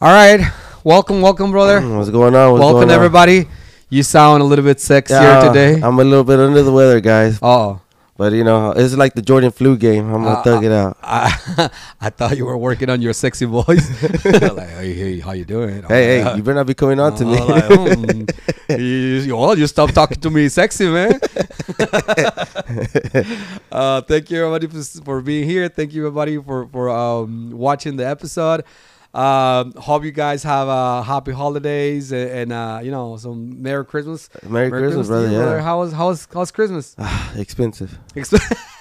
All right, welcome, welcome, brother. What's going on? What's welcome, going on? everybody. You sound a little bit sexier Yeah, today. I'm a little bit under the weather, guys. oh, But you know, it's like the Jordan flu game. I'm gonna Uh, thug it out. I, I thought you were working on your sexy voice. like, hey, hey, how you doing? Hey, Oh, hey, you better not be coming on to oh, me. like, hmm. you, you, well, you stop talking to me, sexy man. uh, thank you everybody for, for being here. Thank you everybody for for um, watching the episode. Um, hope you guys have uh, happy holidays and, and uh, you know some Merry Christmas. Merry, Christmas, to brother. Yeah, How was how was how's Christmas? expensive. Exp-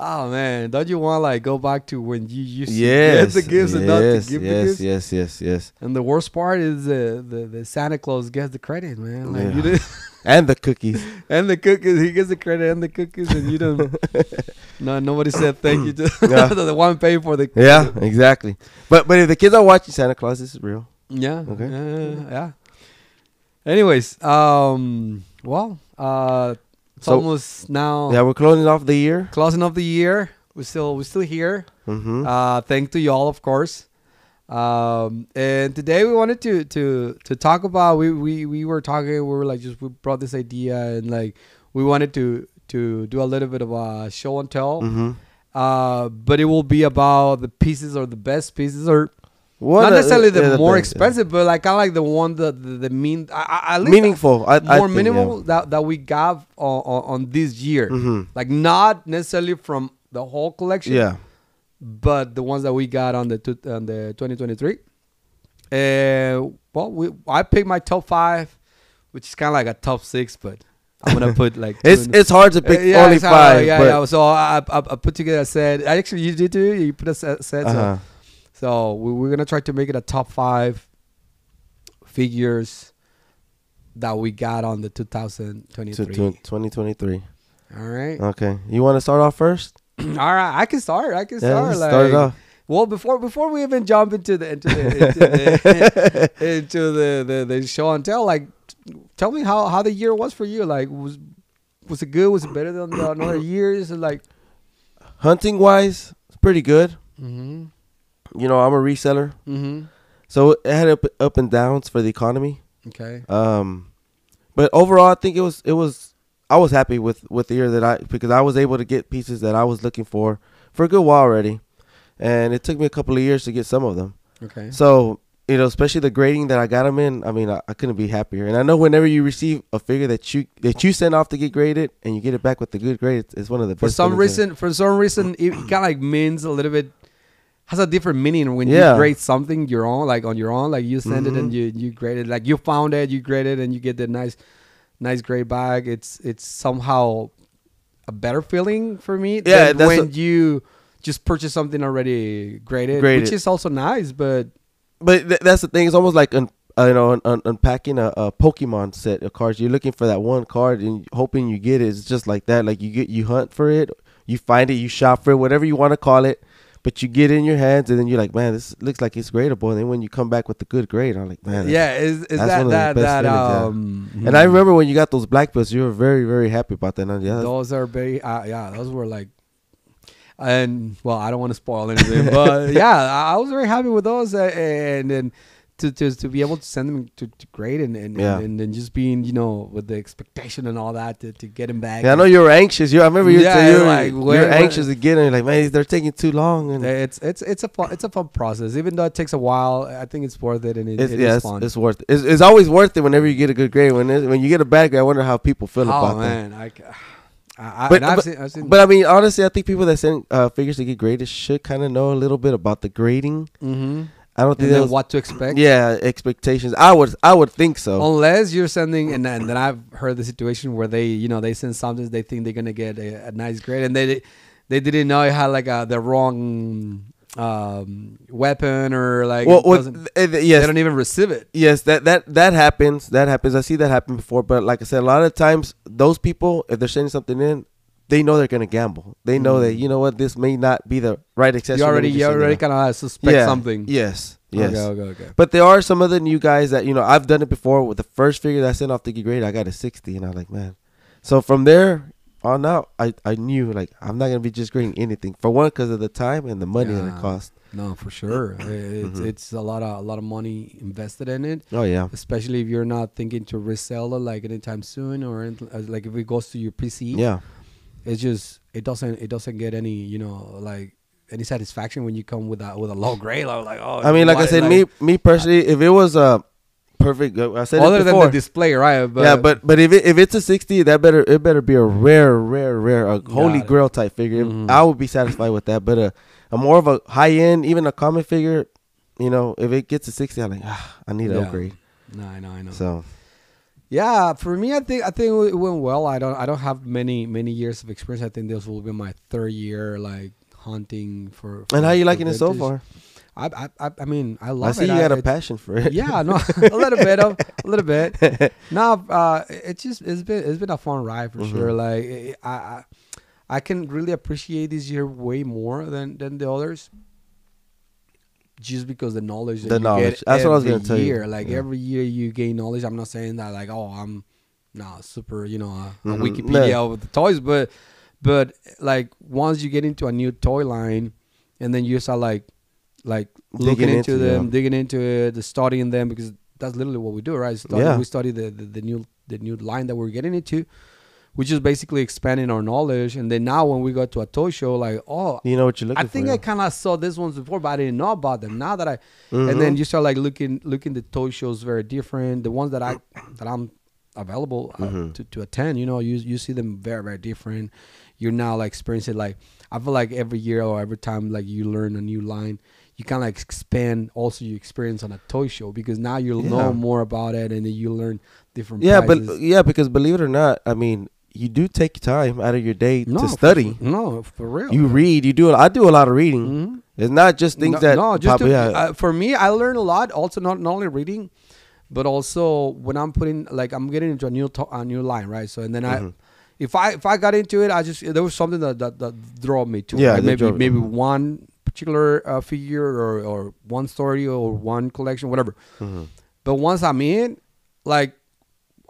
oh man, don't you want like go back to when you used to get the gifts and not to yes, the yes, gifts? yes, yes, yes. And the worst part is uh, the the Santa Claus gets the credit, man. Like you did, And the cookies. and the cookies, he gets the credit and the cookies, and you don't. no, nobody said thank you to Yeah. the one paying for the. Yeah, exactly. But but if the kids are watching Santa Claus, this is real. Yeah. Okay. Yeah. yeah. Anyways, um, well, uh, it's So- almost now Yeah, we're closing off the year. closing of the year. We're still we're still here. Mm-hmm. Uh, thank to y'all, of course. Um, and today we wanted to to to talk about we we we were talking. We were like just we brought this idea and like we wanted to to do a little bit of a show and tell. mm-hmm. Uh, but it will be about the pieces or the best pieces or What not necessarily the yeah, more yeah. expensive, but like kind of like the one that the, the mean I, I, at least meaningful. I, more minimal that that we got on, on, this year. Mm-hmm. Like not necessarily from the whole collection Yeah. but the ones that we got on the two, on the 2023 uh well we i picked my top five which is kind of like a top six but i'm gonna put like It's it's hard to pick Uh, yeah, only five. yeah but, yeah so I, I i put together a set actually you did too you put a set, set uh-huh. so, so we, we're gonna try to make it a top five figures that we got on the to, 2023 to 2023. all right Okay. You want to start off first? all right i can start i can Yeah, start like start off. Well, before before we even jump into the into the into the, into the, the, the show and tell, like, tell me how, how the year was for you. Like, was was it good? Was it better than the other years? Like, Hunting wise, it's pretty good. mm-hmm, You know, I'm a reseller, mm-hmm. so it had up up and downs for the economy. Okay, Um, but overall, I think it was it was I was happy with with the year that I because I was able to get pieces that I was looking for for a good while already, and it took me a couple of years to get some of them. okay, So you know, especially the grading that I got them in. I mean, I, I couldn't be happier. And I know whenever you receive a figure that you that you send off to get graded and you get it back with the good grade, it's, it's one of the for best some feelings reason, for some reason, it kind of like means a little bit has a different meaning when Yeah. you grade something your own, like on your own, like you send it and Mhm. you you grade it, like you found it, you grade it, and you get the nice, nice grade back. It's it's somehow a better feeling for me Yeah, than when what- you just purchase something already graded, Graded. which is also nice, but But th- that's the thing. It's almost like un- uh, you know un- un- unpacking a, a Pokemon set of cards. You're looking for that one card and hoping you get it. It's just like that. Like you get you hunt for it, you find it, you shop for it, whatever you want to call it. But you get in your hands, and then you're like, man, this looks like it's gradable. And then when you come back with the good grade, I'm like, man, yeah, is is that's that one of the that best that um? And I remember when you got those black belts, you were very, very happy about that. And yeah, those are very uh, yeah those were like and well i don't want to spoil anything but yeah I, was very happy with those and then to, to to be able to send them to, to grade and and, Yeah. and and just being you know with the expectation and all that to, to get them back yeah, I know you were anxious. You, I remember you, Yeah, yeah, you were, like, you're when- anxious to get it. You're like, man, they're taking too long. And it's it's it's a fun it's a fun process even though it takes a while i think it's worth it and it, It's, it yeah, is it's, fun it's worth it. It's, it's always worth it whenever you get a good grade. When it, when you get a bad grade, I wonder how people feel oh about that. man I, c- I, I, But- but- seen, seen But I mean, honestly, I think people that send uh, figures to get graded should kind of know a little bit about the grading. hmm I don't think that what to expect yeah expectations. I would I would think so. Unless you're sending, and then, then I've heard the situation where they, you know, they send something they think they're gonna get a, a nice grade, and they they didn't know it had like a, the wrong um, weapon or like well, well, th- th- they don't even receive it. yes, that that that happens. That happens. I see that happen before. But like I said, a lot of times those people, if they're sending something in, they know they're gonna gamble. They know that Mm. you know what this may not be the right accessory. You already, you already kind of suspect yeah. something. Yes, yes. Okay, okay, okay. But there are some other new guys that you know I've done it before. With the first figure that I sent off to get graded, I got a sixty, and I was like, man. So from there on out, I I knew like I'm not gonna be just grading anything for one because of the time and the money that Yeah. it cost. No, for sure. It's Mhm. it's a lot of a lot of money invested in it, Oh yeah. especially if you're not thinking to resell it like anytime soon, or anything- uh, like if it goes to your PC. Yeah. It's just it doesn't it doesn't get any you know like any satisfaction when you come with a with a low grade. Like, like oh, I mean, like I why- said, me me personally, if it was a perfect, I said other than the display, right? But, yeah, but but if it, if it's a sixty, that better it better be a rare, rare, rare, a holy grail type figure. Mhm. I would be satisfied with that. But a, a more of a high end, even a common figure, you know, if it gets a sixty, I'm like, ah, I need an Yeah. upgrade. no, I know, I know. So Yeah, for me, I think I think it went well. I don't I don't have many many years of experience. I think this will be my third year like hunting for. for and how you liking it so far? I I I- mean I love I see it. you got a passion for it. Yeah, no, a little bit of a little bit. No, uh, it's just it's been it's been a fun ride for Mhm. sure. Like I I can really appreciate this year way more than than the others. Just because the knowledge that The you knowledge. get That's what I was every gonna tell you. year, like Yeah. every year you gain knowledge. I'm not saying that like oh I'm nah super you know a, a Mhm. Wikipedia No. of the toys, but but like once you get into a new toy line, and then you start like like looking Digging into, into them, them. digging into it, the studying them because that's literally what we do, right? Study, Yeah. We study the, the, the new the new line that we're getting into, which is basically expanding our knowledge. And then now when we go to a toy show, like oh, You know what you're looking I think for. I kind of saw these ones before, but I didn't know about them. Now that I Mhm. and then you start like looking looking the toy shows very different. The ones that I that I'm available uh, Mhm. to, to attend, you know, you you see them very very different. You're now like experiencing like I feel like every year or every time like you learn a new line, you kind of like expand also your experience on a toy show because now you Yeah. know more about it and then you learn different. yeah, but yeah, because believe it or not, I mean, you do take time out of your day No, to for- study. no, for real. You read. You do. I do a lot of reading. Mhm. It's not just things no, that no, just pop- to, yeah. uh, for me, I learn a lot. Also, not not only reading, but also when I'm putting like I'm getting into a new to- a new line, right? So and then Mhm. I, if I if I got into it, I just there was something that that, that drove me to Yeah, right? maybe drove- maybe mhm. one particular uh, figure or or one story or one collection, whatever. Mhm. But once I'm in, like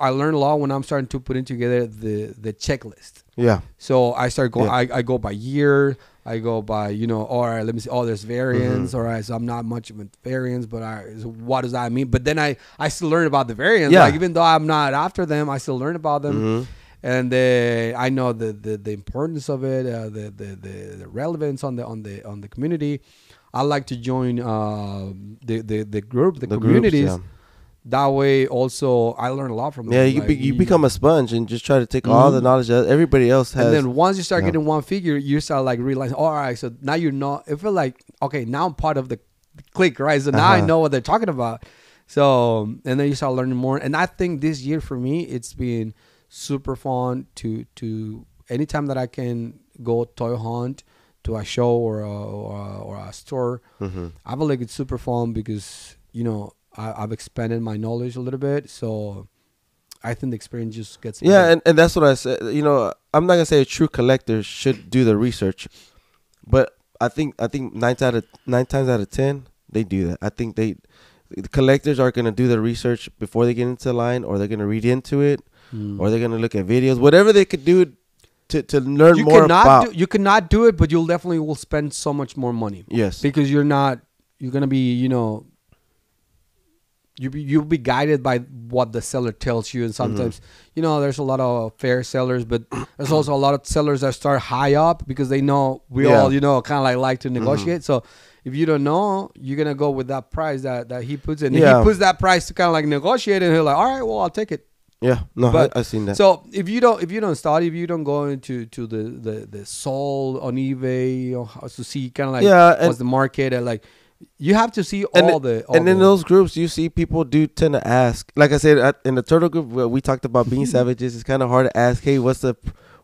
I learn a lot when I'm starting to put in together the the checklist. Yeah. So I start going. Yeah. I, I go by year. I go by you know. All right, let me see. Oh, there's variants. Mhm. All right, so I'm not much of a variants, but I. So what does that mean? But then I I still learn about the variants. Yeah. Like even though I'm not after them, I still learn about them, Mhm. and uh, I know the, the the importance of it, uh, the, the the the relevance on the on the on the community. I like to join uh, the, the the group, the, The groups, communities. yeah. That way, also I learn a lot from them. Yeah, you Like, be, you become a sponge and just try to take all the knowledge that everybody else has. And then once you start Yeah. getting one figure, you start like realizing, all right, so now you know. It feel like okay, now I'm part of the clique, right? So now I Uh-huh. know what they're talking about. So and then you start learning more. And I think this year for me, it's been super fun to to anytime that I can go toy hunt to a show or a, or a, or a store. Mhm. I feel like it's super fun because you know I, I've expanded my knowledge a little bit. So I think the experience just gets Yeah, better. and, and that's what I said. You know, I'm not gonna say a true collector should do the research, but I think I think nine out of nine times out of ten they do that. I think they the collectors are gonna do the research before they get into the line, or they're gonna read into it, Mm. or they're gonna look at videos, whatever they could do to to learn you more cannot about. do, you cannot do it, but you'll definitely will spend so much more money yes, because you're not you're gonna be you know you be, you'll be guided by what the seller tells you, and Mm-hmm. sometimes you know there's a lot of fair sellers, but there's also a lot of sellers that start high up because they know we Yeah. all you know kind of like like to Mm-hmm. negotiate. So if you don't know, you're gonna go with that price that that he puts in. Yeah. He puts that price to kind of like negotiate, and he'll like, all right, well I'll take it. yeah, no, but- I, I seen that. So if you don't if you don't study, if you don't go into to the the the soul on eBay you know, how to see kind of like Yeah, what's the market and like you have to see And all it- the all and in the- those groups, you see people do tend to ask. Like I said, in the turtle group, where we talked about being savages. It's kind of hard to ask. Hey, what's the,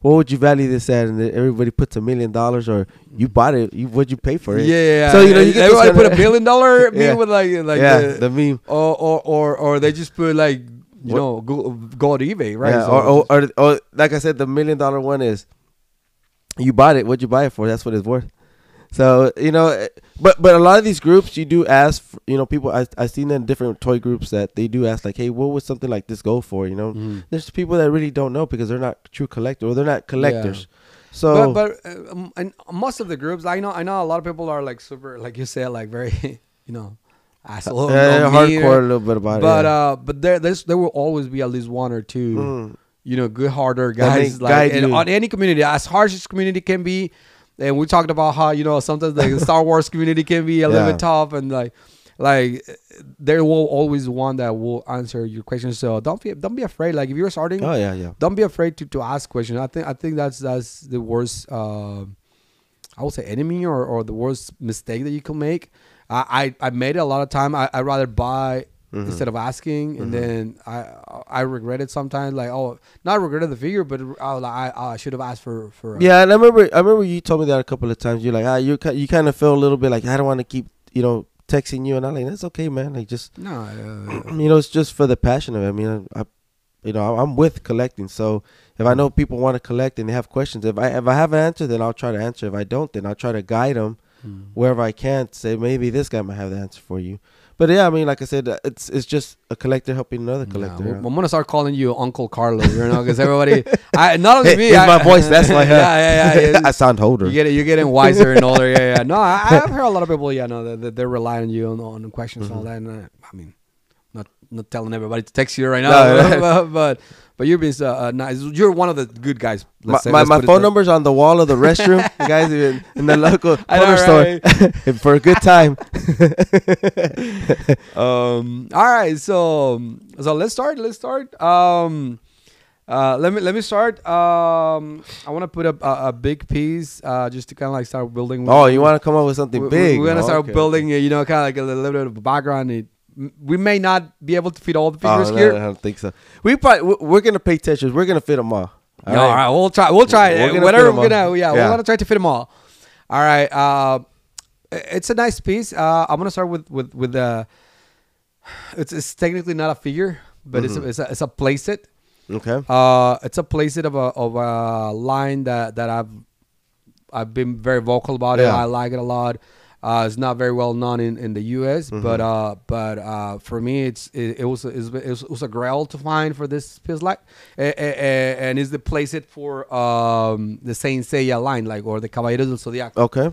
what would you value this at? And everybody puts a million dollars, or you bought it. You what'd you pay for it? yeah. So, you know, you get everybody put a billion dollar meme Yeah. with like like yeah, the, the meme. or, or or or they just put like you What- know go go to eBay right Yeah, So or, or, or or like I said, the million dollar one is, you bought it. What'd you buy it for? That's what it's worth. So you know, eh, but but a lot of these groups, you do ask. For, you know, people I I seen in different toy groups that they do ask like, hey, what would something like this go for? You know, Mhm. there's people that really don't know because they're not true collectors or they're not collectors. So but but uh, um, and most of the groups, I know I know a lot of people are like super, like you said, like very, you know, asshole, uh, hardcore meter. a little bit about But it. yeah. uh, but there there's, there will always be at least one or two, Mm. you know, good harder guys, like on any community, as harsh as community can be. And we talked about how you know sometimes the Star Wars community can be a little Yeah. bit tough, and like like there will always one that will answer your questions. So don't be don't be afraid. Like if you're starting, oh yeah, yeah. don't be afraid to, to ask questions. I think I think that's that's the worst. Uh, I would say enemy or, or the worst mistake that you can make. I I, I made it a lot of time. I I rather buy Mhm. instead of asking, and then I I regret it sometimes. Like oh, not regretted the figure, but I was like, I, I should have asked for for. uh, Yeah, and I remember I remember you told me that a couple of times. You're like, ah, you you kind of feel a little bit like I don't want to keep you know texting you, and I'm like, that's okay, man. Like just No. Uh, you know, it's just for the passion of it. I mean, I, you know, I'm with collecting. So if I know people want to collect and they have questions, if I if I have an answer, then I'll try to answer. If I don't, then I'll try to guide them hmm. wherever I can. Say maybe this guy might have the answer for you. But yeah, I mean, like I said, uh, it's it's just a collector helping another collector. I'm gonna start calling you Uncle Carlos, you know, because everybody, I not only Hey, me, it's I, my voice. That's why. yeah, yeah, yeah. I sound older. You get it. You're getting wiser and older. Yeah, yeah. No, I, I've heard a lot of people. Yeah, no, that, that they're relying on you on, on questions and all Mm-hmm. that. And I, I mean, not not telling everybody to text you right now, No, but, but but you're being uh, uh, nice. You're one of the good guys. My, say- my, my phone number's on the wall of the restroom, you guys, in, in the local corner store for a good time. um. All right. So so let's start. Let's start. Um. Uh, let me let me start. Um, I want to put up a, a big piece, uh, just to kind of like start building. Oh, you want to come up with something we, big? We're gonna Oh, start okay. building, you know, kind of like a little, bit of a background. We may not be able to fit all the Oh, figures no, here. I don't think so. We probably we- we're gonna pay Tetris. We're gonna fit them all. All No, all right, we'll try. We'll try. We're uh, gonna Whatever we're gonna, yeah, Yeah. we're gonna try to fit them all. All right. Uh, it's a nice piece. Uh, I'm gonna start with with with the. It's it's technically not a figure, but it's a, Mm-hmm. it's a it's a playset. Okay. Uh, it's a playset of a of a line that that I've I've been very vocal about it. I like it a lot. Uh, it's not very well known in, in the U.S., Mm-hmm. but uh, but uh, for me, it's it, it was a, it was it was a grail to find for this piece like, and is the place it for um the Saint Seiya line like or the Caballeros del Zodiaco. Okay.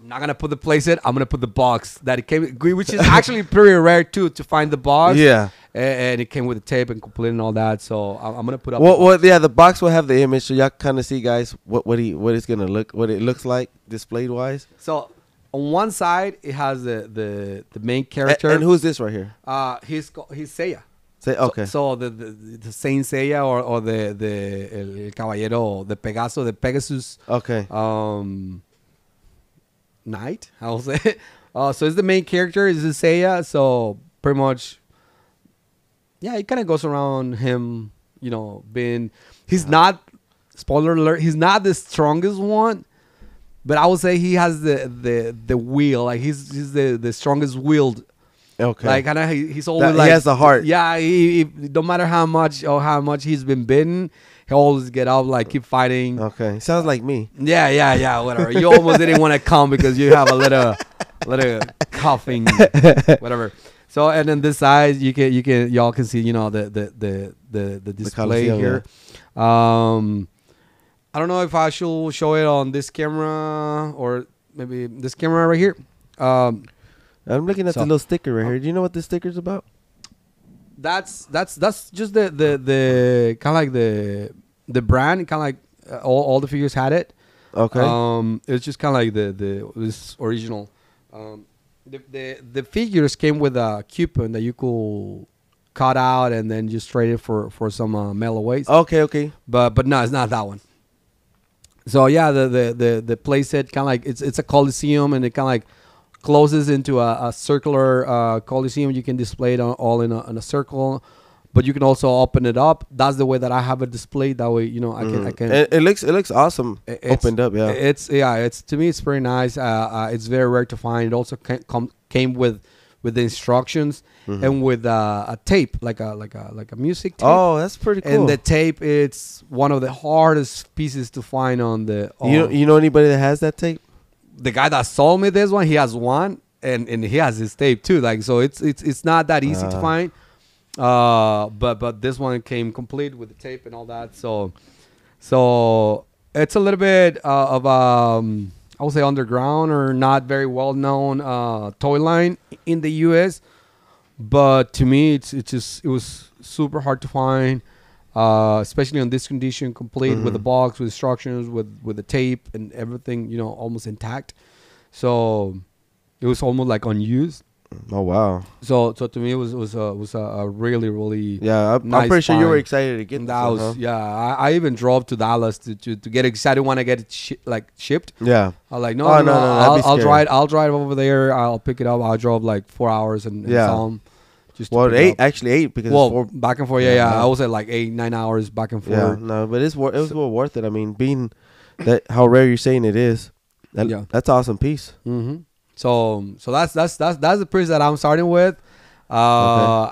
I'm not gonna put the playset. I'm gonna put the box that it came, which is actually pretty rare too to find the box. Yeah. And, it came with the tape and complete and all that. So I'm, I'm gonna put up. Well, well, yeah. The box will have the image, so y'all kind of see, guys, what what he what it's gonna look, what it looks like displayed wise. So on one side it has the the, the main A- character. And, who's this right here? uh he's he's Seiya. Say okay. So, the, the the Saint Seiya or, or the the el, el caballero the Pegaso the Pegasus okay. um knight I will say. Uh, so it's the main character is the Seiya. So pretty much, yeah, it kind of goes around him. You know, being he's not spoiler alert. He's not the strongest one. But I would say he has the the the will, like he's he's the the strongest willed Okay. like kind of he, he's always That- he has the heart. Yeah, he, he, no matter how much or how much he's been bitten, he always get up like keep fighting. okay. Sounds like me. Yeah, yeah, yeah. Whatever. You almost didn't want to come because you have a little little coughing, whatever. So and then this side you can you can y'all can see you know the the the the, the display Coliseum, here. Um, I don't know if I should show it on this camera or maybe this camera right here. Um, I'm looking at So- the little sticker right here. Do you know what this sticker's about? that's that's that's just the the the kind of like the the brand kind of like uh, all, all the figures had it Okay. um it's just kind of like the the this original um the, the the figures came with a coupon that you could cut out and then just trade it for for some uh, mail aways okay. Okay. but but no it's not that one so yeah the the the, the playset kind of like it's it's a coliseum and it kind of like closes into a, a circular uh, coliseum you can display it on, all in a, in a circle but you can also open it up that's the way that i have it displayed that way you know i can i Mhm. can It, it looks it looks awesome. Opened up, yeah. it's yeah it's to me it's pretty nice uh, uh, it's very rare to find it also ca- com- came with with the instructions Mhm. and with uh, a tape like a like a like a music tape oh, that's pretty cool. and the tape it's one of the hardest pieces to find on the on you know, you know anybody that has that tape? the guy that sold me this one he has one and and he has his tape too like so it's it's it's not that easy to Ah. find uh but but this one came complete with the tape and all that so so it's a little bit uh, of um, I would say underground or not very well known uh, toy line in the U.S. But to me, it's it's just it was super hard to find, uh, especially on this condition, complete with the Mhm. box, with instructions, with with the tape and everything, you know, almost intact. So it was almost like unused. Oh wow. So so to me, it was was a was a, a really really Yeah, I'm, I'm Nice pretty sure you were excited to get that was huh? yeah. I, I even drove to Dallas to, to, to get it 'cause I didn't want to get it shi- like shipped. Yeah. I was like no Oh, no, no, no, I'll, I'll drive I'll drive over there. I'll pick it up. I drove like four hours and, and Yeah. 'em just Well, eight actually eight because Well, back and forth. Yeah, Yeah, yeah. yeah. I was at like eight nine hours back and yeah, forth. no, but it's wor- it was well worth it. I mean, being that how rare you're saying it is, that, Yeah. that's awesome piece. hmm So so that's that's that's that's the piece that I'm starting with. Uh,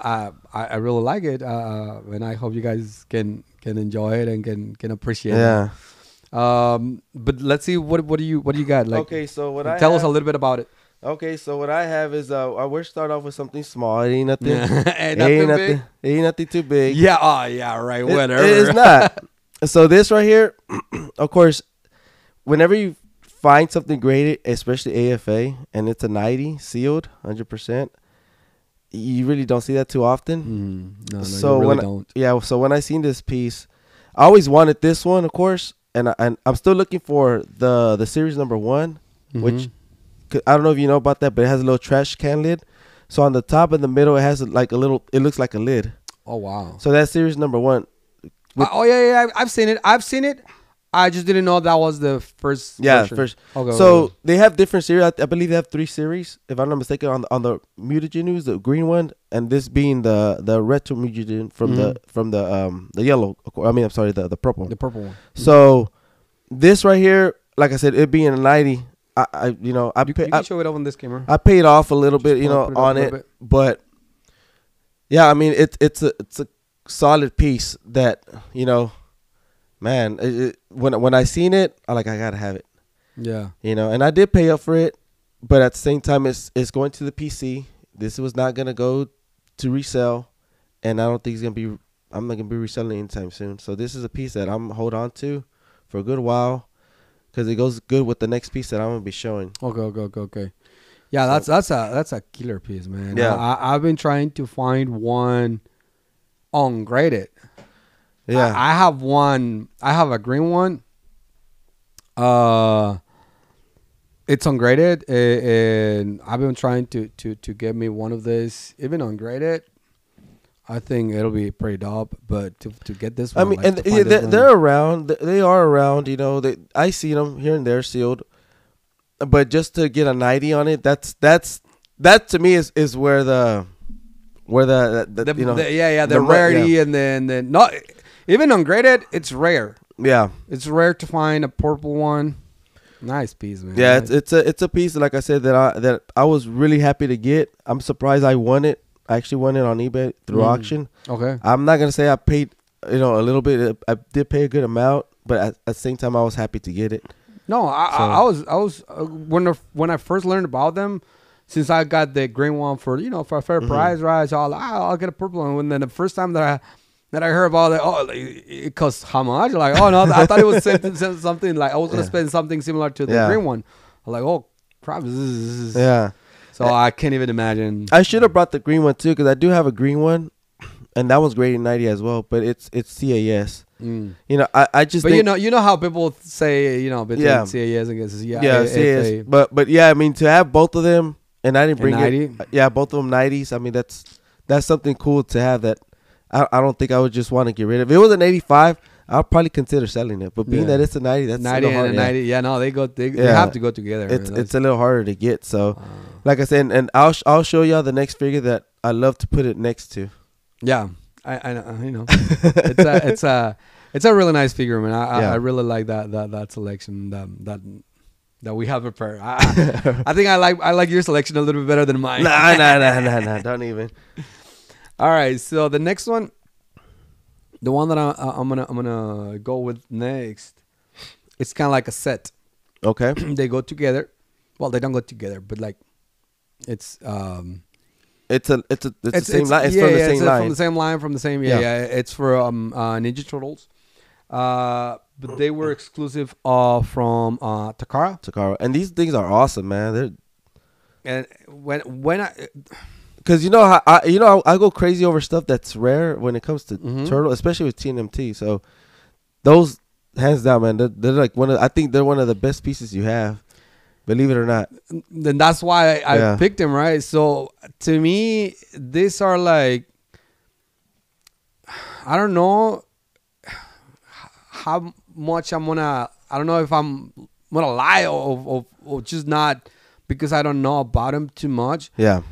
I, I I really like it, uh, and I hope you guys can can enjoy it and can can appreciate Yeah. it. Um, but let's see what what do you what do you got? Like, okay, so what I tell us a little bit about it. Okay, so what I have is uh, I will start off with something small. It ain't nothing. Ain't it ain't nothing nothing. big? It ain't nothing too big. Yeah. Oh, yeah. Right. It- Whatever. it's not. so this right here, of course, whenever you find something graded, especially AFA, and it's a 90 sealed, 100%, you really don't see that too often. Mm, no, no, So you really when don't. Yeah, so when I seen this piece, I always wanted this one, of course, and I, and I'm still looking for the the series number one, which Mhm. 'cause I don't know if you know about that, but it has a little trash can lid. So on the top and the middle, it has like a little. It looks like a lid. Oh wow. So that's series number one. with- oh yeah, yeah. I've seen it. I've seen it. I just didn't know that was the first. Yeah, version. first. Okay. So okay. they have different series. I, I believe they have three series, if I'm not mistaken. On the on the mutagen the green one, and this being the the retro mutagen from the from the um the yellow. I mean, I'm sorry, the the purple. one. the purple one. So this right here, like I said, it being a 90, I, I you know I You, pay, you I, show it up on this camera. I paid off a little bit, you know, it on a it, but yeah, I mean it's it's a it's a solid piece that you know, man. It, it, when when I seen it, I like I gotta have it. Yeah. you know and i did pay up for it but at the same time it's it's going to the pc this was not going to go to resell and i don't think it's going to be i'm not going to be reselling anytime soon so this is a piece that i'm hold on to for a good while because it goes good with the next piece that i'm going to be showing Okay. Okay. Okay. Okay. Yeah, that's that's a that's a killer piece, man. Yeah. I, I've been trying to find one ungraded. Yeah I, I have one. I have a green one. Uh, it's ungraded, and I've been trying to to to get me one of these, even ungraded. I think it'll be pretty dope, but to to get this one, i mean like, and yeah, they're, they're around they are around you know they i see them here and there sealed but just to get a 90 on it that's that's that to me is is where the where the, the, the, you know the- yeah, yeah, the, the ra- rarity, and then then not even ungraded. It's rare. yeah It's rare to find a purple one. Nice piece, man. Yeah, Nice. it's it's a it's a piece like I said that I that I was really happy to get. I'm surprised I won it. I actually won it on eBay through Mm. auction. okay. I'm not gonna say I paid you know a little bit. I did pay a good amount, but at, at the same time I was happy to get it. No, I, So- I, I was I was uh, when I, when I first learned about them, since I got the green one for you know for a fair Mhm. price, right? So I'll, I'll get a purple one. And then the first time that I that I heard about it, oh, it costs how much? Like, oh no, I thought it was something, like I was gonna Yeah. spend something similar to the Yeah. green one. I'm like, oh crap, this is, Yeah, so I can't even imagine. I should have brought the green one too because I do have a green one, and that one's graded 90 as well. But it's it's CAS. Mm. You know, I I just But you know, you know how people say, you know, between Yeah. CAS and CAS, yeah, yeah, CAS. But but yeah, I mean to have both of them, and I didn't bring it. Yeah, both of them 90s. I mean that's that's something cool to have that. I, I don't think I would just want to get rid of. If it was an 85, I'll probably consider selling it. But being Yeah. that it's a 90, that's 90 a and hard, a 90, yeah, no, they go, they, they have to go together. It's it's a little harder to get. So uh, like I said, and, and I'll sh- I'll show y'all the next figure that I love to put it next to. Yeah, I, I, you know, it's a, it's a, it's a really nice figure, man. I, I, Yeah. I really like that, that, that selection that, that, that we have prepared. I, I, I think I like, I like your selection a little bit better than mine. nah, nah, nah, nah, nah. Don't even. All right, so the next one, the one that I, I'm gonna, I'm gonna go with next, it's kind of like a set. Okay. they go together. Well, they don't go together, but like, it's um, It's a it's a it's, the same line. It's yeah, from the yeah, same it's line. From the same line, from the same. Yeah, Yeah. yeah. It's for um uh, Ninja Turtles. Uh, but they were exclusive uh, from uh, Takara. Takara. And these things are awesome, man. They're And when when I because you know how I you know I, I go crazy over stuff that's rare when it comes to Mhm. turtle, especially with TNMT. So those hands down, man, they're, they're like one of I think they're one of the best pieces you have. Believe it or not. then that's why I, I Yeah. picked him, right? So to me, these are like I don't know how much I'm gonna. I don't know if I'm gonna lie or, or, or just not because I don't know about him too much. Yeah.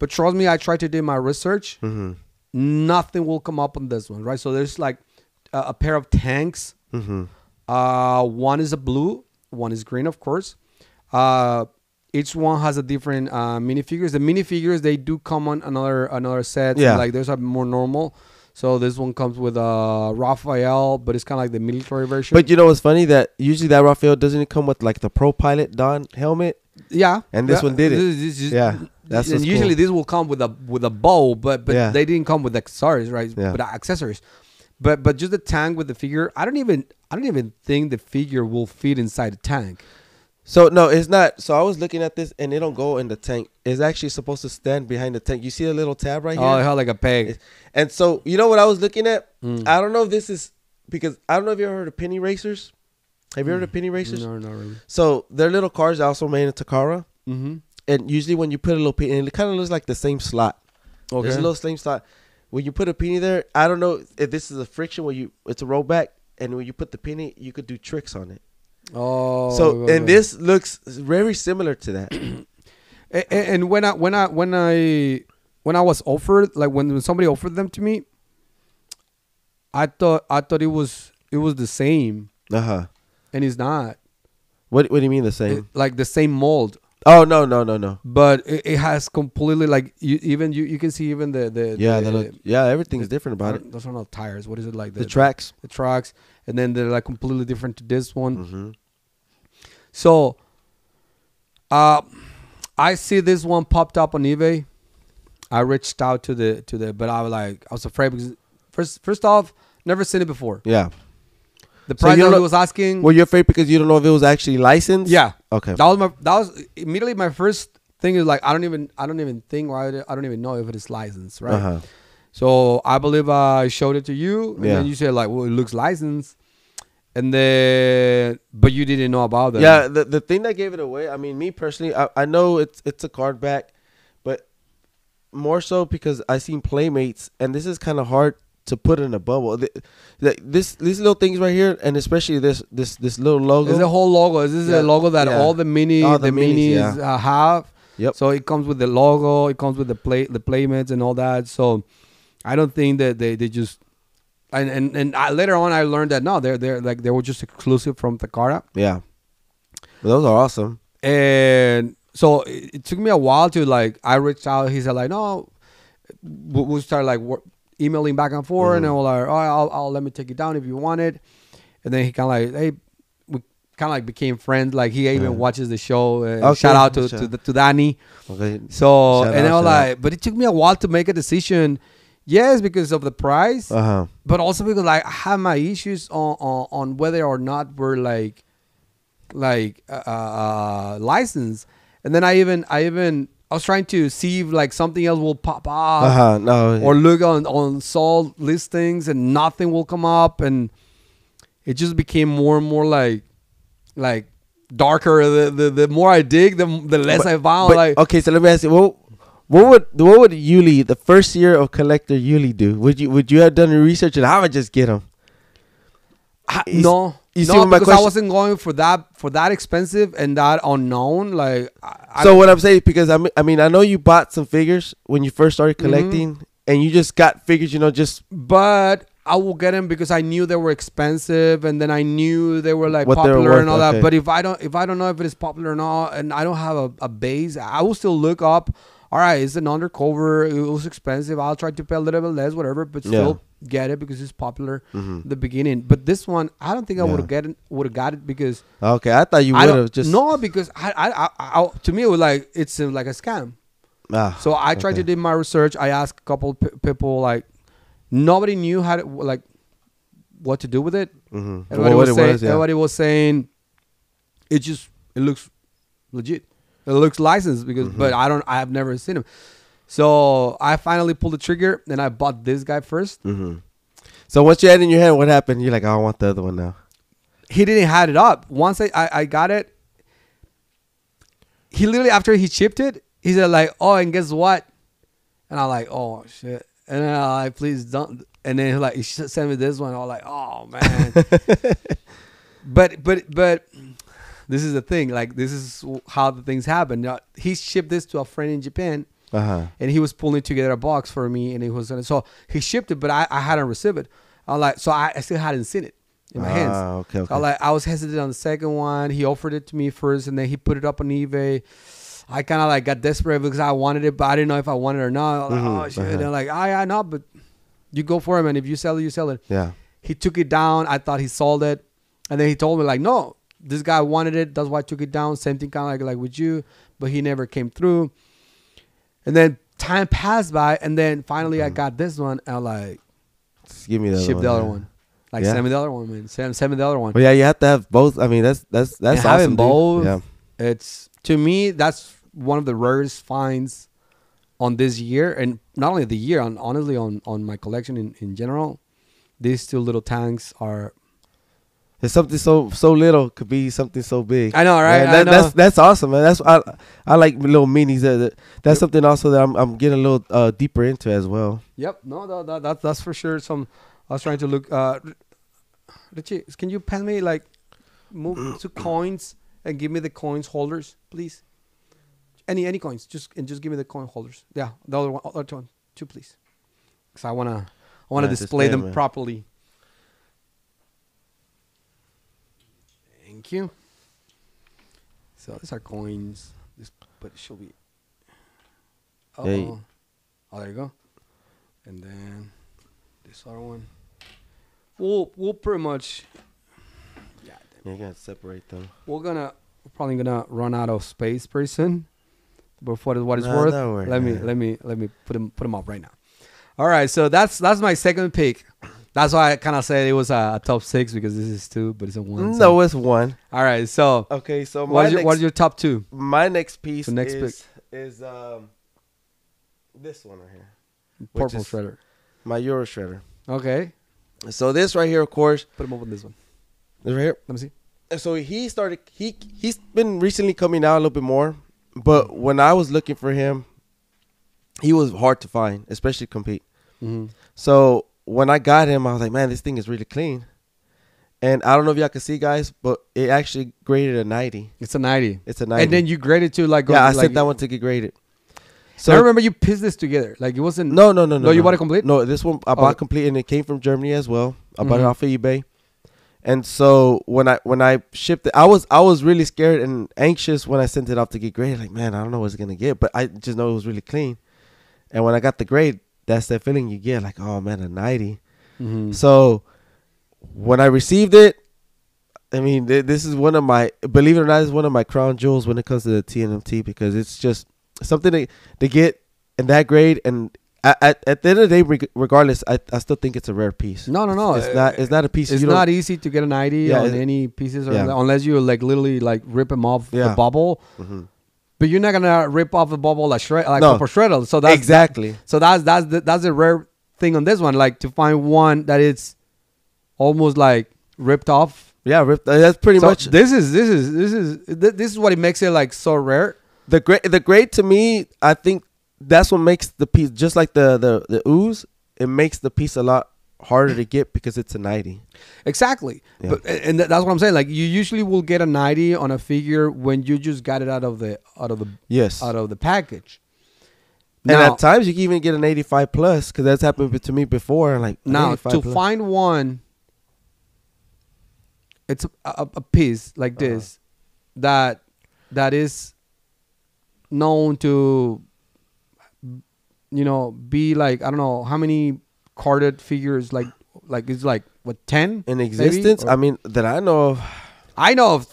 But trust me, I tried to do my research. Mm-hmm. Nothing will come up on this one, right? So there's like a, a pair of tanks. Mm-hmm. Uh, one is a blue, one is green, of course. Uh, each one has a different uh, minifigures. The minifigures they do come on another another set. Yeah. like there's a more normal. So this one comes with uh, Raphael, but it's kind of like the military version. But you know what's funny that usually that Raphael doesn't come with like the pro pilot Don helmet. Yeah, And this Yeah, one did it. this- this is- Yeah, that's and usually cool. this will come with a with a bow, but but Yeah. they didn't come with accessories, right? Yeah. With accessories. But but just the tank with the figure, I don't even I don't even think the figure will fit inside the tank. So no, it's not. So I was looking at this and it don't go in the tank. It's actually supposed to stand behind the tank. You see a little tab right here. Oh, it had like a peg. And so you know what I was looking at? Mm. I don't know if this is because I don't know if you ever heard of penny racers. Have you ever heard of penny racers? No, not really. So they're little cars also made in Takara. Mm-hmm. And usually when you put a little penny, and it kind of looks like the same slot. Okay. There's a little same slot. When you put a penny there, I don't know if this is a friction where you it's a rollback, and when you put the penny, you could do tricks on it. oh. so and this looks very similar to that. A- a- and when I when I when I when I was offered like when, when somebody offered them to me, I thought I thought it was it was the same, Uh huh. And it's not. What What do you mean the same? It- like the same mold. oh no no no no. but it, it has completely like you even you, you can see even the the Yeah, the, yeah, everything's the- different about it. those are not tires what is it like The tracks. the tracks and then they're like completely different to this one Mm-hmm. so uh i see this one popped up on ebay i reached out to the to the but i was like i was afraid because first first off never seen it before Yeah. The So price he was asking Were you afraid because you don't know if it was actually licensed? yeah Okay. that was my that was immediately my first thing is like i don't even i don't even think or i I don't even know if it is licensed right Uh huh. So I believe I showed it to you, and Yeah. then you said like, "Well, it looks licensed," and then but you didn't know about that. Yeah, the the thing that gave it away. I mean, me personally, I, I know it's it's a card back, but more so because I seen playmates, and this is kind of hard to put in a bubble. Th- th- This these little things right here, and especially this this this little logo. Is the whole logo? Is this Yeah, a logo that yeah. all the mini All the, the minis, minis yeah. uh, have? Yep. So it comes with the logo. It comes with the play the playmates and all that. So I don't think that they, they just and and and I, later on I learned that no, they're they're like they were just exclusive from Takara. yeah, But those are awesome. and so it, it took me a while to like i reached out he said like no we'll, start like emailing back and forth and Mhm. then we're like oh I'll, I'll let me take it down if you want it. And then he kind of like hey we kind of like became friends. Like he even Yeah. watches the show. Uh, Okay, shout out to, to, the, to danny. Okay. so Shout and out, i was like but it took me a while to make a decision. Yes because of the price Uh huh. but also because like I have my issues on on, on whether or not we're like like uh, uh licensed. And then I even I even I was trying to see if like something else will pop up Uh huh. No. or look on on sold listings and nothing will come up and it just became more and more like like darker the the, the more I dig the the less But- I found but- like okay, so let me ask you, what what would what would Yuli the first year of collector Yuli do? Would you would you have done the research and I would just get them? I- no, you see no, my because I wasn't going for that for that expensive and that unknown. Like, I, I- So what I'm saying because I mean, I mean I know you bought some figures when you first started Mm-hmm. collecting, and you just got figures, you know, just but I will get them because I knew they were expensive, and then I knew they were like What they were popular worth, and all okay. that. But if I don't, if I don't know if it is popular or not, and I don't have a, a base, I will still look up. All right, it's an undercover. It was expensive. I'll try to pay a little bit less, whatever, but still get it because it's popular. Mhm. The beginning, but this one, I don't think I Yeah. would have get. Would have got it because okay. I thought you would have just no because I, I, I, I to me it was like it's uh, like a scam. ah, So I tried to do my research. I asked a couple p- people like nobody knew how to like what to do with it. Mm-hmm. Everybody was saying, everybody was saying, it just it looks legit. It looks licensed because, Mhm. but I don't. I have never seen him. So I finally pulled the trigger, and I bought this guy first. Mm-hmm. So once you had it in your hand, what happened? You're like, oh, I want the other one now. He didn't had it up. Once I, I, I got it, he literally after he chipped it, he said like, "Oh, and guess what?" And I'm like, "Oh shit!" And then I like, "Please don't." And then he like, sent me this one. I was like, "Oh man." but but but this is the thing. Like this is how the things happen. Now, he shipped this to a friend in Japan, Uh huh. and he was pulling together a box for me, and he was gonna. So he shipped it, but I, I hadn't received it. I like, so I, I still hadn't seen it in my hands. Ah, okay, okay. I like I was hesitant on the second one. He offered it to me first, and then he put it up on eBay. I kind of like got desperate because I wanted it, but I didn't know if I wanted it or not. I like, Mhm, oh shit! uh-huh. And I'm like, oh yeah, no, but you go for it, man. If you sell it, you sell it. yeah. He took it down. I thought he sold it, and then he told me like, no, this guy wanted it. That's why I took it down. Same thing, kind of like like with you, but he never came through. And then time passed by, and then finally I Mhm. got this one. And I'm like, Just give me the other ship one. the other yeah. one. Like Yeah. send me the other one, man. Send, send me the other one. But yeah, you have to have both. I mean, that's that's that's And having awesome. dude. both, Yeah. It's to me that's one of the rarest finds on this year, and not only the year, on honestly on on my collection in in general. These two little tanks are. It's something so so little could be something so big. I know, right? Man, I know. That's that's awesome, man. That's I I like little minis. That, that- that's something also that I'm I'm getting a little uh, deeper into as well. Yep. No, that, that, that that's for sure. Some. I was trying to look. Uh, Richie, can you pass me like move to coins and give me the coins holders, please? Any any coins, just and just give me the coin holders. Yeah, the other one, other one, two, please. Because I wanna I wanna Yeah, display display them them, man. properly. Thank you. So these are coins. This, but it should be. Oh, Yeah, oh, there you go. And then this other one. We'll we'll pretty much. Yeah, You're gonna separate them. we're gonna we're probably gonna run out of space pretty soon. But for what it's Nah, worth, let me let me let me put them put them up right now. All right, so that's that's my second pick. That's why I kind of said it was a, a top six because this is two, but it's a one. so- No, it's one. All right, so Okay, so my what's your, what's your top two? my next piece The next is is um this one right here, Purple shredder. my Euro shredder. Okay, So this right here, of course, put him over on this one. this right here. Let me see. And so he started he he's been recently coming out a little bit more but when i was looking for him he was hard to find especially compete Mm-hmm. so when i got him i was like man this thing is really clean and i don't know if y'all can see guys but it actually graded a 90 It's a ninety. it's a 90 And then you graded to like yeah i like, sent that one to get graded So I remember you pieced this together. Like it wasn't. no no no no No, you bought it complete? no this one i Oh. bought complete and it came from germany as well i bought it Mhm. off of ebay and so when I when I shipped it, I was I was really scared and anxious when I sent it off to get graded. Like, man, I don't know what it's gonna get, but I just know it was really clean. And when I got the grade, that's that feeling you get, like, oh man, a ninety. Mhm. So when I received it, I mean, th- this is one of my believe it or not, is one of my crown jewels when it comes to the TNMT because it's just something to to get in that grade. And at at, the end of the day, regardless, I, I still think it's a rare piece. No, no, no. It's not. It's not a piece. It's you don't- easy to get an ID Yeah, on it- any pieces, or yeah. unless you like literally like rip them off the Yeah. bubble. Mhm. But you're not gonna rip off a bubble like shred, like No. shreddle. So that's exactly. So that's that's the, that's a rare thing on this one. Like to find one that it's almost like ripped off. Yeah, rip, uh, that's pretty So much this is this is this is th- this is what it makes it like so rare. the great The great to me, I think that's what makes the piece just like the the the ooze. It makes the piece a lot harder to get because it's a ninety. Exactly. Yeah. But and th- that's what I'm saying. Like you usually will get a 90 on a figure when you just got it out of the out of the Yes, out of the package. and Now, at times you can even get an eighty-five plus because that's happened to me before. Like now to plus. find one, it's a, a, a piece like Uh-huh. this that that is known to, you know, be like I don't know how many carded figures like like it's like what ten in existence. Or- I mean, that I know of. I know of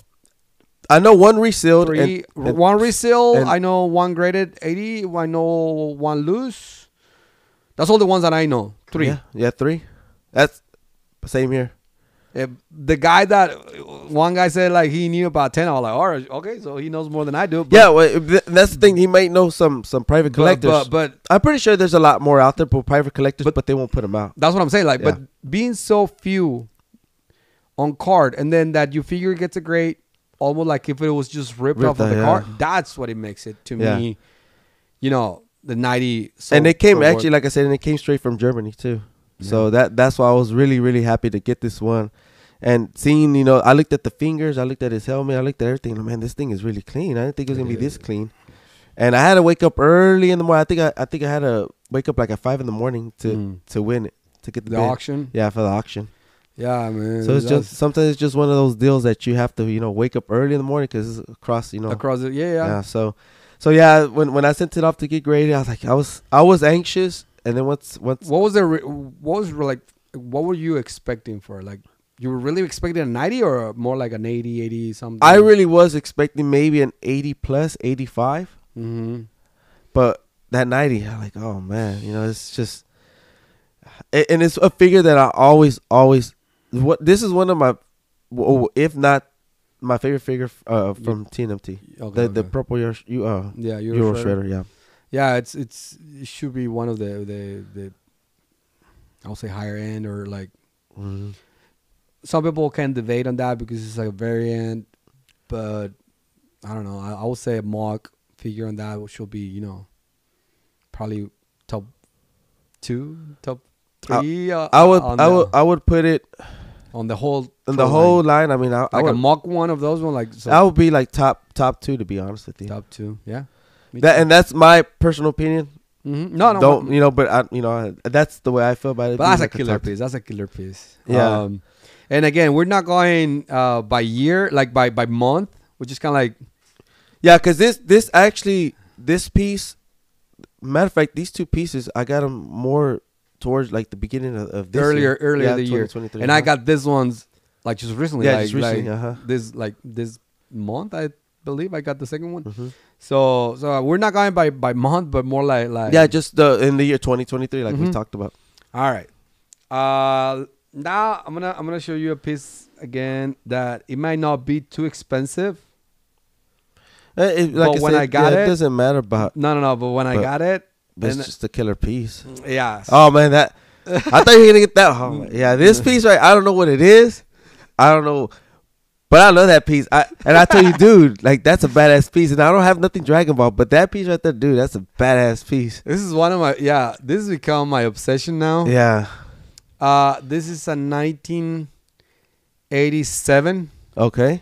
I know one resealed. three. and- and- one reseal. and- I know one graded eighty. I know one loose. That's all the ones that I know. Three. Yeah, yeah, three. That's same here. If the guy that one guy said like he knew about ten, I was like, all right, okay, so he knows more than I do. But, yeah, well, that's the thing. He might know some some private collectors. but but I'm pretty sure there's a lot more out there for private collectors, but, But- they won't put them out. that's what I'm saying. Like, Yeah. but being so few on card, and then that you figure it gets a grade, almost like if it was just ripped, Ripped off of the yeah. card. That's what it makes it to Yeah. me. You know, the ninety. and it came so actually, worth- like I said, and it came straight from Germany too. So that that's why I was really really happy to get this one, and seeing you know I looked at the fingers, I looked at his helmet, I looked at everything. Man, this thing is really clean. I didn't think it was gonna be this clean, and I had to wake up early in the morning. I think I, I think I had to wake up like at five in the morning to Mm. to win it to get the, the auction. Yeah, for the auction. Yeah, man. So it's just sometimes it's just one of those deals that you have to you know wake up early in the morning because it's across you know across it. Yeah, yeah. yeah. So, so yeah, when when I sent it off to get graded, I was like, I was I was anxious, and then once once What was the re- what was like what were you expecting for like you were really expecting a 90 or more like an 80 80 something I really was expecting maybe an eighty plus, eighty five, hmm but that ninety, I'm like, oh man, you know, it's just, and it's a figure that I always always what this is one of my, if not my favorite figure uh, from TNMT, okay, the the purple Euro, you uh yeah Euro, Euro, shredder. shredder. yeah. yeah it's it's it should be one of the the the I'll say higher end or like Mhm. Some people can debate on that because it's like a variant but I don't know I, I would say a mock figure on that should be you know probably top two top I- three uh, I would I the- would I would put it on the whole in the whole line. line. I mean, I, I like a would mock one of those one like so I would be like top top two to be honest with you. top two yeah That too. and that's my personal opinion. Mhm. no no Don't but, you know? But I, you know, that's the way I feel about it. but that's a killer piece that's a killer piece Yeah. um, and again we're not going uh by year like by by month which is kind of like Yeah, because this this actually this piece, matter of fact, these two pieces I got them more towards like the beginning of, of this earlier year. earlier Yeah, the year 2023, and I uh-huh. got this ones like just recently yeah, like, just recently, like uh-huh. this like this month I believe I got the second one Mhm. so so we're not going by by month but more like like Yeah, just the in the year 2023, like we Mhm. talked about. All right. Uh, now I'm gonna I'm gonna show you a piece again that it might not be too expensive. Uh, it- like But when said, I got yeah, it- it doesn't matter about. No, no, no. But when I got it, But it's just a killer piece. yeah. Oh man, that I thought you were gonna get that. Oh, yeah, this piece right. I don't know what it is. I don't know, but I love that piece. I and I tell you, dude, like that's a badass piece. And I don't have nothing Dragon Ball, but that piece right there, dude, that's a badass piece. This is one of my yeah. This has become my obsession now. Yeah. Uh, this is a 1987 Okay.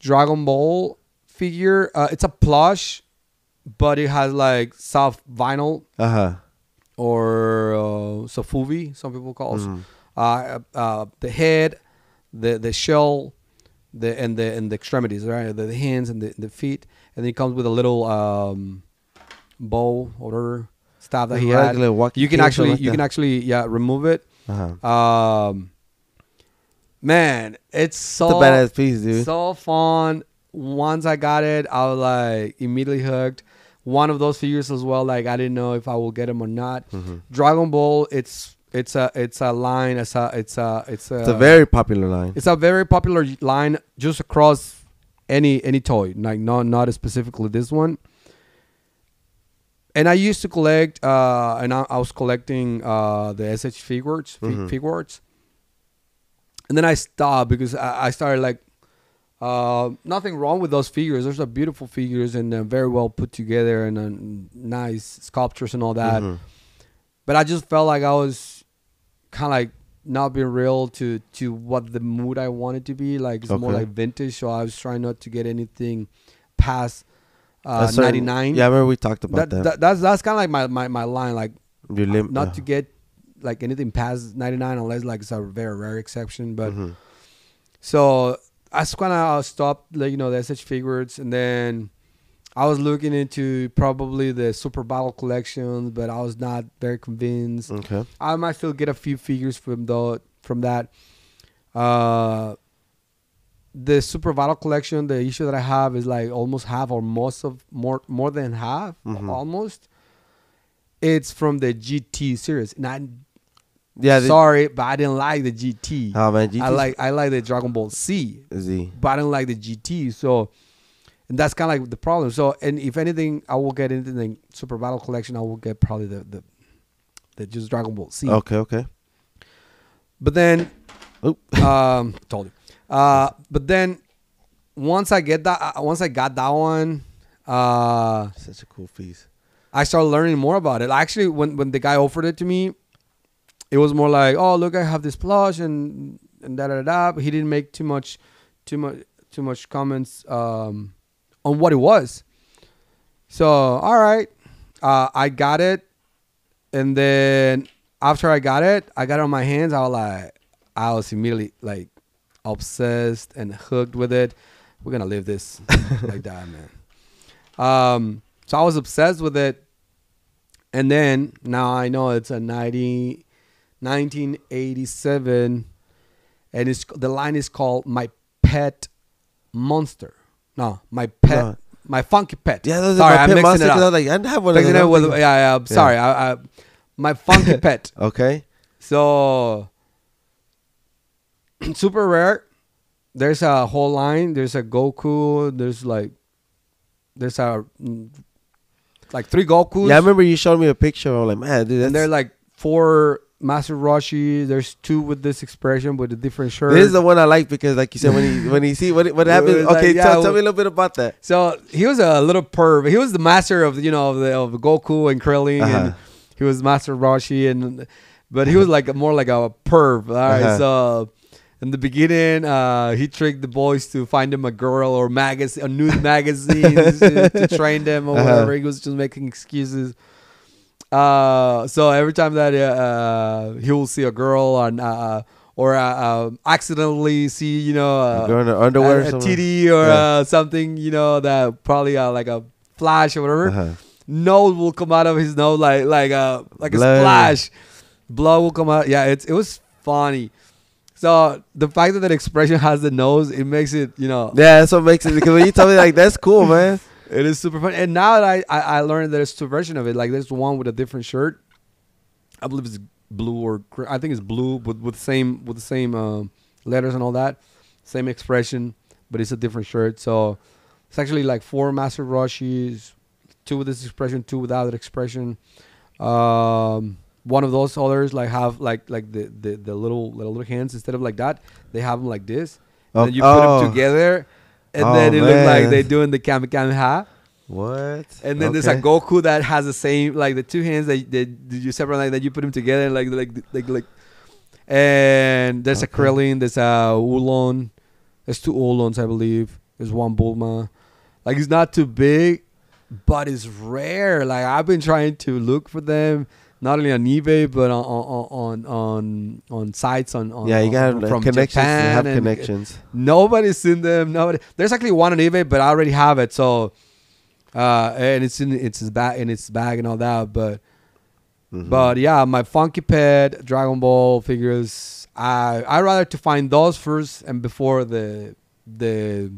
Dragon Ball figure. Uh, it's a plush, but it has like soft vinyl Uh huh. or uh, sofuvi. Some people call it. Mhm. uh, uh, the head, the the shell, the and the and the extremities, right? The, the hands and the, the feet, and then it comes with a little um, bow or staff that he had. You can actually you like can actually yeah remove it. Uh-huh. Um, man, it's so It's badass piece, dude. so fun. Once I got it, I was like immediately hooked. One of those figures as well. Like I didn't know if I will get them or not. Mhm. Dragon Ball. It's it's a it's a line. It's a it's a it's a It's a very popular line. it's a very popular line just across any any toy. Like not not specifically this one. And I used to collect, uh, and I, I was collecting uh, the SH figures, fi- Mhm. figures. And then I stopped because I, I started like, uh, nothing wrong with those figures. Those are beautiful figures and uh, very well put together and uh, nice sculptures and all that Mhm. but I just felt like I was kind of like not being real to to what the mood I wanted to be. Like it's more like vintage, so I was trying not to get anything past uh, ninety nine. Yeah, I remember we talked about that, that. that- that's that's kind of like my, my my line. Like lim- not uh, to get like anything past ninety nine unless like it's a very rare exception. But mhm. so I just kind of stopped, like you know, the SH figures, and then I was looking into probably the Super Battle collections, but I was not very convinced. Okay. I might still get a few figures from though from that. Uh, the Super Battle collection, the issue that I have is like almost half or most of more more than half Mhm. almost. It's from the GT series, and I Yeah. Sorry, but I didn't like the GT. oh man, I like I like the Dragon Ball Z, Z. but I didn't like the GT. So, and that's kind of like the problem. So, and if anything, I will get into the Super Battle Collection. I will get probably the the, the just Dragon Ball Z. Okay. Okay. But then, Oop. um, told you. Uh, but then once I get that, uh, once I got that one, uh, Such a cool piece. I started learning more about it. Actually, when when the guy offered it to me, it was more like, oh look, I have this plush and and da da da. But he didn't make too much, too much, too much comments um, on what it was. So all right, uh, I got it, and then after I got it, I got it on my hands. I was like, I was immediately like obsessed and hooked with it. We're gonna live this like that, man. Um, so I was obsessed with it. And then now I know it's a 90, 1987 and it's the line is called My Pet Monster. No, My Pet No. My Funky Pet. Yeah, those sorry, my I'm pit mixing it up. like, I have one of those. with, yeah, yeah, I'm sorry. I, I, my Funky Pet. Okay. So super rare. There's a whole line. There's a Goku. There's like there's a mm, like three Gokus. Yeah, I remember you showed me a picture. I'm like, man, dude, that's and they're like four Master Roshi. There's two with this expression with a different shirt. This is the one I like because, like you said, when he when he see what what happened. like, Okay, yeah, tell, tell me a little bit about that. so he was a little perv. He was the master of you know of, the, of Goku and Krillin, Uh-huh. and he was Master Roshi, and but he was like more like a perv. All right, Uh-huh. so. In the beginning, uh, he tricked the boys to find him a girl or magazine, a nude magazines to, to train them or Uh-huh. whatever. He was just making excuses. Uh, so every time that uh, he will see a girl and uh, or uh, uh, accidentally see, you know, uh, underwear. a, a something? TD or Yeah. uh, something, you know, that probably uh, like a flash or whatever. Uh-huh. Nose will come out of his nose like like a like Blood. a splash. Blood will come out. Yeah, it's it was funny. So the fact that that expression has the nose, it makes it you know Yeah, that's what makes it. Because when you tell me like that's cool, man. it is super fun. And now that I, I I learned there's two versions of it. Like there's one with a different shirt. I believe it's blue or I think it's blue with with the same with the same um, letters and all that, same expression, but it's a different shirt. So it's actually like four Master Roshis, two with this expression, two without that expression. Um, one of those others like have like like the the, the little little hands instead of like that, they have them like this. Oh, and then you put oh. them together, and Oh, then it looks like they're doing the Kamehameha. What? And then there's a Goku that has the same like the two hands that, that you separate like that you put them together like like like like. And there's Okay. a Krillin, there's a Oolong, there's two Oolongs I believe. There's one Bulma. Like it's not too big, but it's rare. Like I've been trying to look for them. Not only on eBay, but on on on on, on sites on, on Yeah, you got on- from connections. Japan have connections. Nobody's seen them. Nobody. There's actually one on eBay, but I already have it. So, uh, and it's in it's his bag in its bag and all that. But Mhm. but yeah, my Funky Pet Dragon Ball figures. I I rather to find those first and before the the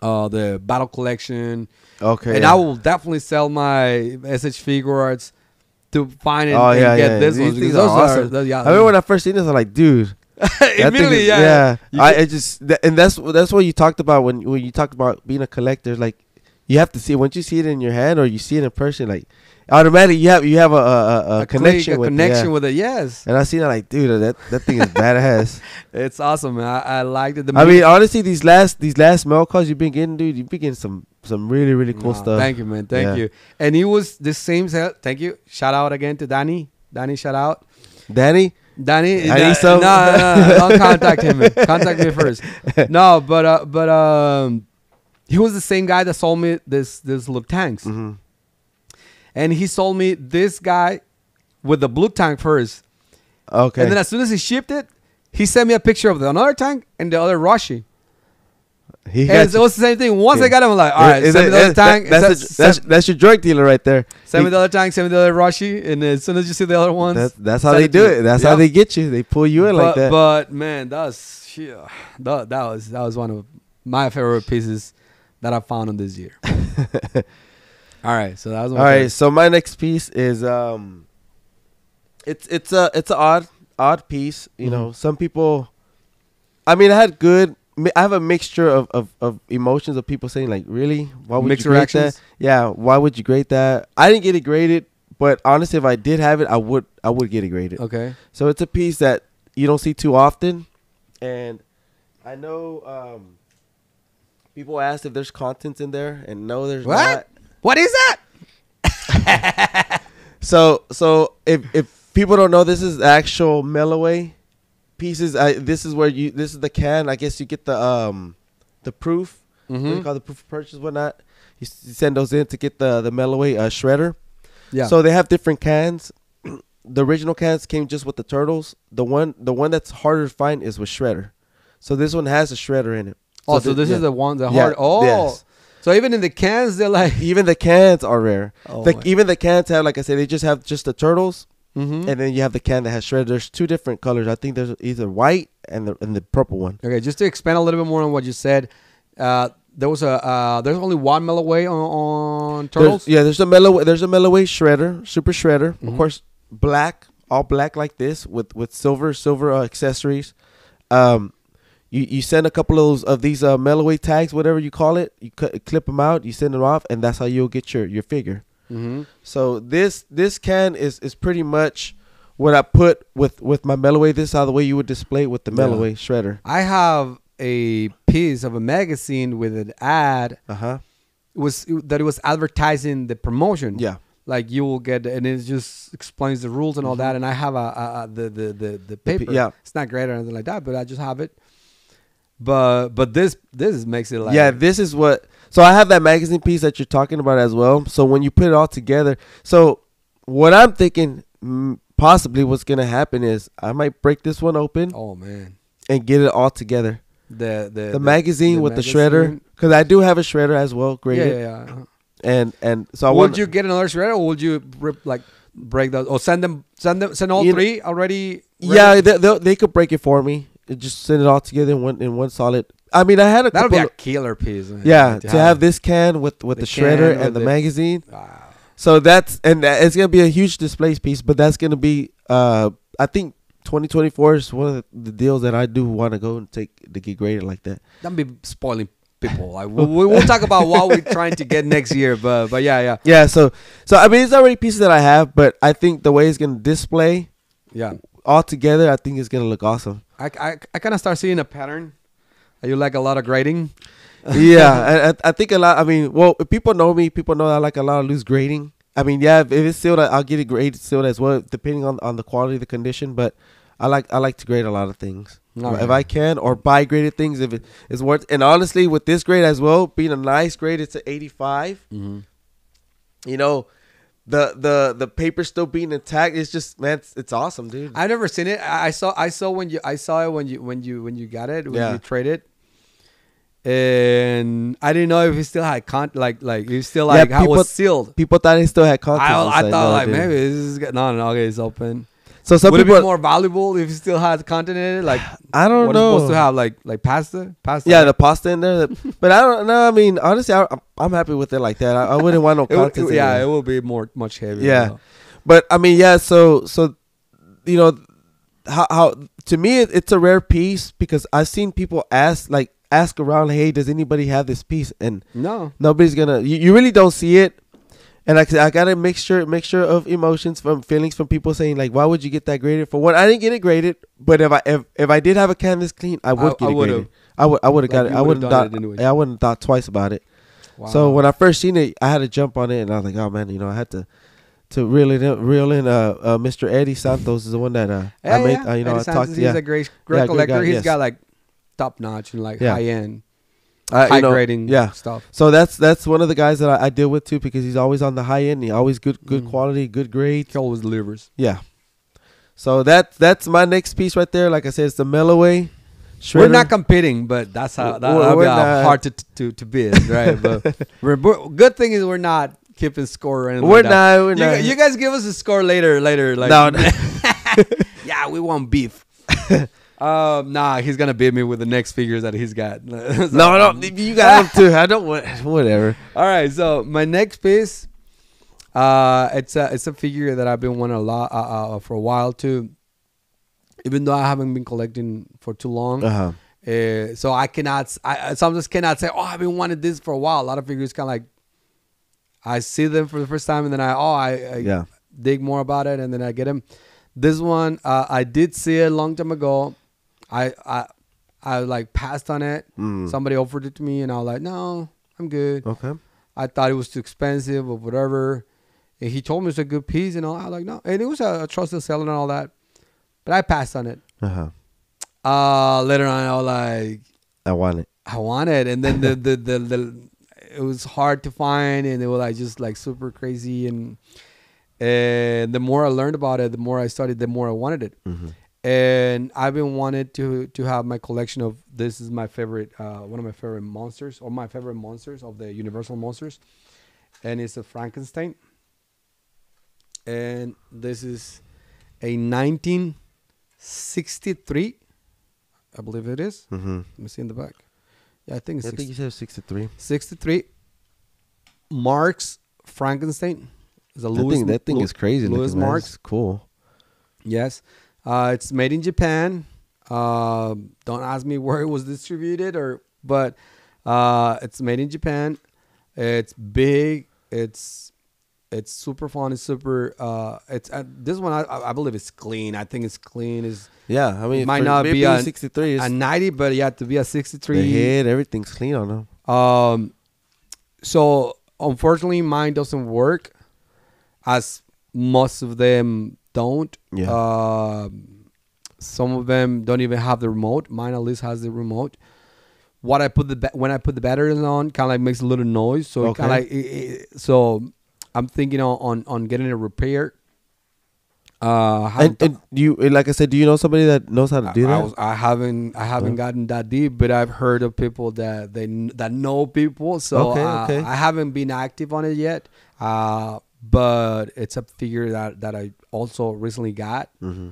uh the battle collection. okay. and yeah. I will definitely sell my SH Figuarts to find it Oh, and yeah, get yeah. this one things because are those are, awesome. those- yeah. I remember when I first seen this, I'm like, dude. immediately, is- yeah. yeah. You I just th- and that's that's what you talked about when when you talked about being a collector. Like you have to see once you see it in your hand or you see it in person, like automatically you have you have a a, a, a a click, connection a with connection yeah. with it. Yes, And I seen it like, dude, that that thing is badass. it's awesome. Man. I, I liked it. The I mean, honestly, these last these last mail calls you've been getting, dude, you've been getting some some really really cool stuff. Thank you, man. Thank Yeah. you. And he was the same. Thank you. Shout out again to Danny. Danny, shout out. Danny, Danny, I need some. no, no, no, don't contact him. Man. Contact me first. No, but uh, but um, he was the same guy that sold me this this little tanks, hmm and he sold me this guy with the blue tank first, okay, and then as soon as he shipped it, he sent me a picture of the another tank and the other Roshi. he And got it was the same thing. Once Yeah. I got him, I'm like, all right, Is send it- me the other is- that- tank. That's, send- a- that's, that's your drug dealer right there. Send He- me the other tank, send me the other Roshi, and as soon as you see the other ones, That's, that's how they do it. That's Yeah. how they get you. They pull you in but, like that. But man, that was yeah, that, that was that was one of my favorite pieces that I found on this year. All right, so that was my All so my next piece is um it's it's a it's an odd odd piece. You Mhm. know, some people. I mean, I had good. I have a mixture of, of, of emotions of people saying like, "Really? Why would Mixed you grade that? Yeah, why would you grade that? I didn't get it graded, but honestly, if I did have it, I would I would get it graded. Okay. So it's a piece that you don't see too often, and I know um, people ask if there's contents in there, and no, there's What? not. What is that? So so if if people don't know, this is actual mail away pieces. I, this is where you this is the can. I guess you get the um the proof. What do you Mm-hmm. call the proof of purchase, whatnot. You, send those in to get the the mail away uh, shredder. Yeah. So they have different cans. the original cans came just with the turtles. The one the one that's harder to find is with shredder. So this one has a shredder in it. oh, so thi- this yeah. is the one, the Yeah, hard. Oh. yes. So even in the cans, they're like. even the cans are rare. Oh the, even the cans have like I said, they just have just the turtles, Mhm. and then you have the can that has shredder. There's two different colors. I think there's either white and the and the purple one. Okay, just to expand a little bit more on what you said, uh, there was a uh, there's only one mail away on, on turtles. There's, yeah, there's a mellow there's a mail away shredder, super shredder. Mhm. Of course, black, all black like this with with silver silver uh, accessories. Um, you you send a couple of those of these uh, mail away tags, whatever you call it. You cut, clip them out, you send them off, and that's how you'll get your your figure. Mm-hmm. So this this can is is pretty much what I put with with my mail away. This is how the way you would display it with the Yeah. mail away shredder. I have a piece of a magazine with an ad Uh huh. was that it was advertising the promotion. Yeah. like you will get and it just explains the rules and all that. And I have a, a, a the, the the the Mm-hmm. paper. yeah. it's not great or anything like that, but I just have it. But but this this makes it like yeah, this is what. So I have that magazine piece that you're talking about as well. So when you put it all together, so what I'm thinking possibly what's gonna happen is I might break this one open oh man and get it all together. the the The, magazine the with the shredder, because I do have a shredder as well, Yeah, yeah, yeah. and and so I would want you get another shredder or would you rip like break those or send them send them send all You- three already? Yeah, ready? they, they they could break it for me. Just send it all together in one in one solid. I mean, I had a that'll be a of- killer piece. man, yeah, to have this can with with The the, shredder and the, the- magazine. Wow. So that's and that, it's gonna be a huge display piece, but that's gonna be uh I think 2024 is one of the, deals that I do want to go and take to get graded like that. Don't be spoiling people. Like, we, we- we'll talk about what we're trying to get next year, but but yeah, yeah, Yeah, so so I mean it's already pieces that I have, but I think the way it's gonna display yeah. all together, I think it's gonna look awesome. I, I, I kind of start seeing a pattern. You like a lot of grading. yeah, I, I- think a lot. I mean, well, if people know me, people know I like a lot of loose grading. I mean, yeah, if it's sealed, I'll get it graded sealed as well, depending on on the quality, of the condition. But I like I like to grade a lot of things if. I can, or buy graded things if it is worth. And honestly, with this grade as well, being a nice grade, it's an 85. Mm-hmm. You know, the the the paper still being intact. It's just man, it's, it's awesome, dude. I've never seen it. I I saw I saw when you I saw it when you when you when you got it when Yeah. you traded. And I didn't know if he still had con like like he still Yeah, like how it people- was sealed. People thought he still had content. I, I inside. thought No, like didn't. maybe this is no no okay it's open. So some Would it people, be more valuable if it still had content in it? Like I don't what know. it's supposed to have like like pasta pasta. Yeah, the pasta in there. but I don't know. I mean, honestly, I, I'm happy with it like that. I, I wouldn't want no It would- content. in yeah, there. it will be more much heavier. Yeah. though. But I mean, yeah. So so, you know, how how to me it, it's a rare piece because I've seen people ask like ask around, hey, does anybody have this piece? And No. nobody's gonna. You, you really don't see it. And I I got a mixture mixture of emotions from feelings from people saying like, why would you get that graded? For one, I didn't get it graded, but if I if, if I did have a canvas clean, I would I- get I it would've. graded. I would I would have Like, got it. I wouldn't thought. yeah, I wouldn't thought twice about it. Wow. So when I first seen it, I had to jump on it, and I was like, "Oh man, you know, I had to to reel it in, reel in." Uh, uh, Mr. Eddie Santos is the one that uh, Yeah, I made. yeah. Uh, you know, Eddie I Santos, talked. He's Yeah, a great, great Yeah, great collector. guy, He's yes. got like top notch and like high end, uh, high you know, grading Yeah. stuff. So that's that's one of the guys that I, I deal with too because he's always on the high end. He always good good Mm. quality, good grade. He always delivers. Yeah. So that that's my next piece right there. Like I said, it's the mail away. We're not competing, but that's how that, We're- we're be how hard to to to bid, right? but we're, good thing is we're not keeping score or anything. We're like not. We're You, not. you guys give us a score later. Later, like No, no. yeah, we want beef. Um, nah, he's gonna beat me with the next figures that he's got. So- no, no, you got them too. I don't. want- Whatever. All right, so my next piece, Uh, it's a it's a figure that I've been wanting a lot uh, uh, for a while too. Even though I haven't been collecting for too long, Uh huh. uh, so I cannot. I sometimes cannot say, "Oh, I've been wanting this for a while." A lot of figures kind of like I see them for the first time, and then I oh I, I Yeah. dig more about it, and then I get them. This one uh, I did see it a long time ago. I I I like passed on it. Mm. Somebody offered it to me, and I was like, "No, I'm good." Okay. I thought it was too expensive or whatever. And he told me it's a good piece and all. I was like, no. And it was a, a trusted seller and all that. But I passed on it. Uh huh. Uh later on I was like, I want it. I want it. And then the, the, the, the it was hard to find and it was like just like super crazy and and the more I learned about it, the more I studied, the more I wanted it. Mm-hmm. And I've been wanted to to have my collection of this is my favorite uh one of my favorite monsters or my favorite monsters of the Universal monsters. And it's a Frankenstein. And this is a 1963 I believe it is. Mm-hmm. Let me see in the back. Yeah, I think it's I think you said sixty-three. 63. Marx Frankenstein. It's a That Louis, thing, that thing is crazy. Man. Marx. Cool. Yes. Uh, it's made in Japan. Um don't ask me where it was distributed or but uh, it's made in Japan. It's big. It's it's super fun. It's super. Uh, it's uh, this one. I, I believe it's clean. I think it's clean. Is Yeah, I mean, It might not be a- sixty-three. A ninety, but you have to be a sixty-three. the head, everything's clean on them. Um, so unfortunately, mine doesn't work, as most of them don't. Yeah. Um, some of them don't even have the remote. Mine at least has the remote. What I put the ba- when I put the batteries on, kind of like makes a little noise. So it kind of like it, it- so. I'm thinking on on, on getting it repaired. Uh, And, and do you, like I said, do you know somebody that knows how to do I, that? I, was, I haven't I haven't Yeah. gotten that deep, but I've heard of people that they that know people. So Okay, uh, okay. I haven't been active on it yet. Uh, but it's a figure that that I also recently got, mm-hmm.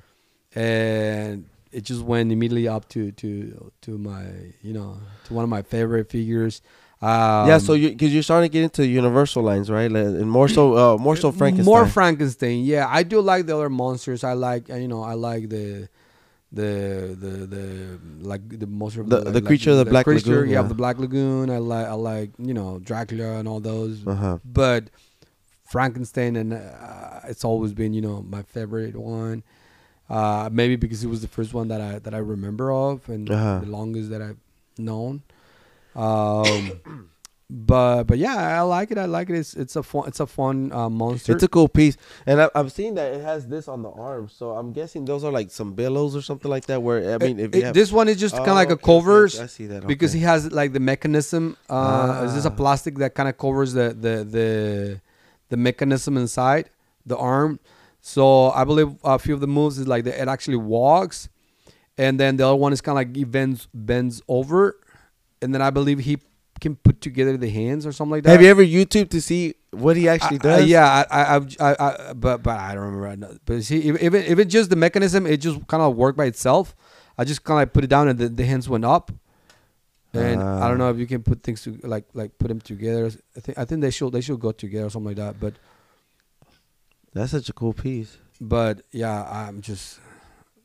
and it just went immediately up to to to my you know to one of my favorite figures. Um, yeah, so you because you're starting to get into Universal lines, right? Like, and more so, uh, more so Frankenstein. More Frankenstein. Yeah, I do like the other monsters. I like uh, you know I like the the the the like the monster of The- like- the like creature of the Black creature, Lagoon, Yeah, yeah. the Black Lagoon. I like I like you know Dracula and all those. Uh-huh. But Frankenstein and uh, it's always been you know my favorite one. Uh, maybe because it was the first one that I that I remember of and Uh-huh. the longest that I've known. Um, but but yeah, I like it. I like it. It's it's a fun it's a fun uh, monster. It's a cool piece, and I, I've seen that it has this on the arm. So I'm guessing those are like some billows or something like that. Where I mean, if It- have this one is just kind of Oh, like a okay, covers okay, I see that because he has like the mechanism. Uh, It's just a Ah. plastic that kind of covers the the the the mechanism inside the arm. So I believe a few of the moves is like the, it actually walks, and then the other one is kind of like he bends bends over, and then I believe he can put together the hands or something like that. Have you ever YouTube to see what he actually I- I- does? yeah, I, I, I've- I, I, but but I don't remember right now. But see, if if, it, just the mechanism, it just kind of worked by itself. I just kind of put it down, and the, the hands went up. And I Ah. don't know if you can put things to like like put them together. I think I think they should they should go together or something like that. But That's such a cool piece. but yeah, I'm just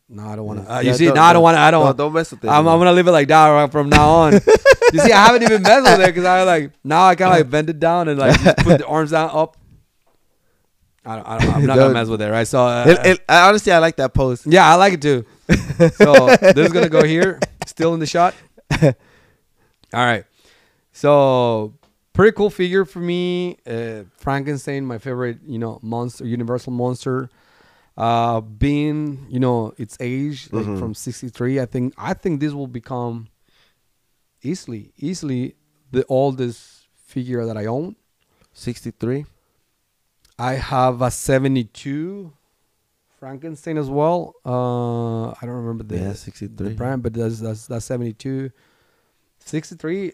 no, I don't want to. Uh, you Yeah, see, don't- I don't want to. I don't. No, don't mess with it. I'm, I'm gonna leave it like that right from now on. you see, I haven't even messed with it because I like now I kind of like bend it down and like put the arms down up. I don't, I don't, I'm not gonna mess with it, right? So uh, It- it- honestly, I like that pose. yeah, I like it too. so this is gonna go here, still in the shot. All right. So pretty cool figure for me. Uh, Frankenstein, my favorite, you know, monster, universal monster. Uh, being, you know, its age like Mhm. from '63, I think I think this will become easily, easily the oldest figure that I own. 63. I have a '72 Frankenstein as well. Uh, I don't remember the Yeah, the 63. brand, but that's that's that's 72. 63.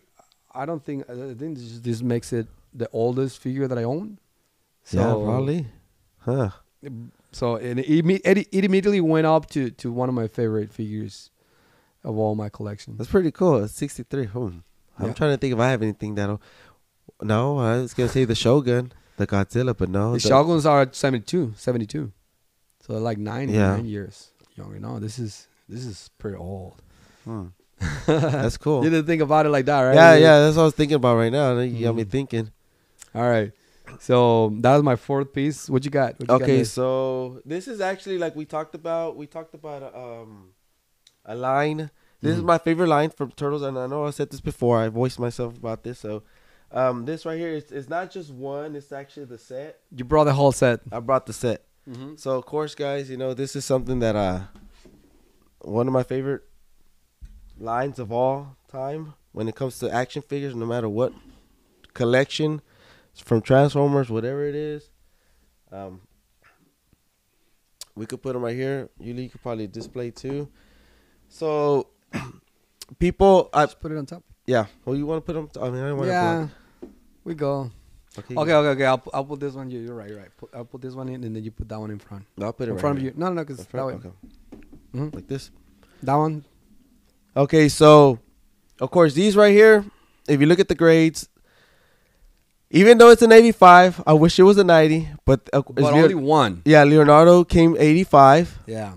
I don't think I think this, this makes it the oldest figure that I own. So, yeah, probably. Huh. So it, it, it, it immediately went up to, to one of my favorite figures of all my collection. That's pretty cool. It's 63. Hmm. I'm Yeah. trying to think if I have anything that'll. No, I was gonna say the Shogun. the Godzilla, but no, The the- Shoguns are at 72, 72. So they're like nine, Yeah. nine years younger. No, this is this is pretty old. Hmm. that's cool. You didn't think about it like that, right? Yeah, yeah, that's what I was thinking about right now. You got me Mhm. thinking. All right. So that was my fourth piece. What you got? What you Okay, next? so this is actually like we talked about. We talked about um a line. This is Mhm. my favorite line from Turtles, and I know I said this before. I voiced myself about this. So, um, this right here is it's not just one. It's actually the set. you brought the whole set. I brought the set. Mm-hmm. So of course, guys, you know this is something that uh one of my favorite lines of all time when it comes to action figures, no matter what collection, from Transformers, whatever it is. Um, we could put them right here. Yuli could probably display too. So people, I Just put it on top. yeah. Well, you want to put them? I mean, I want Yeah, we go. to. Okay, okay, okay. I'll, I'll put this one. You, you're right, you're right. Put, I'll put this one in, and then you put that one in front. I'll put it in right front of you. No, no, no, because that way. Okay. Mhm. Like this. That one. Okay, so of course these right here, if you look at the grades, even though it's an 85, I wish it was a 90, but, uh, it's But only one. yeah, Leonardo came 85, Yeah.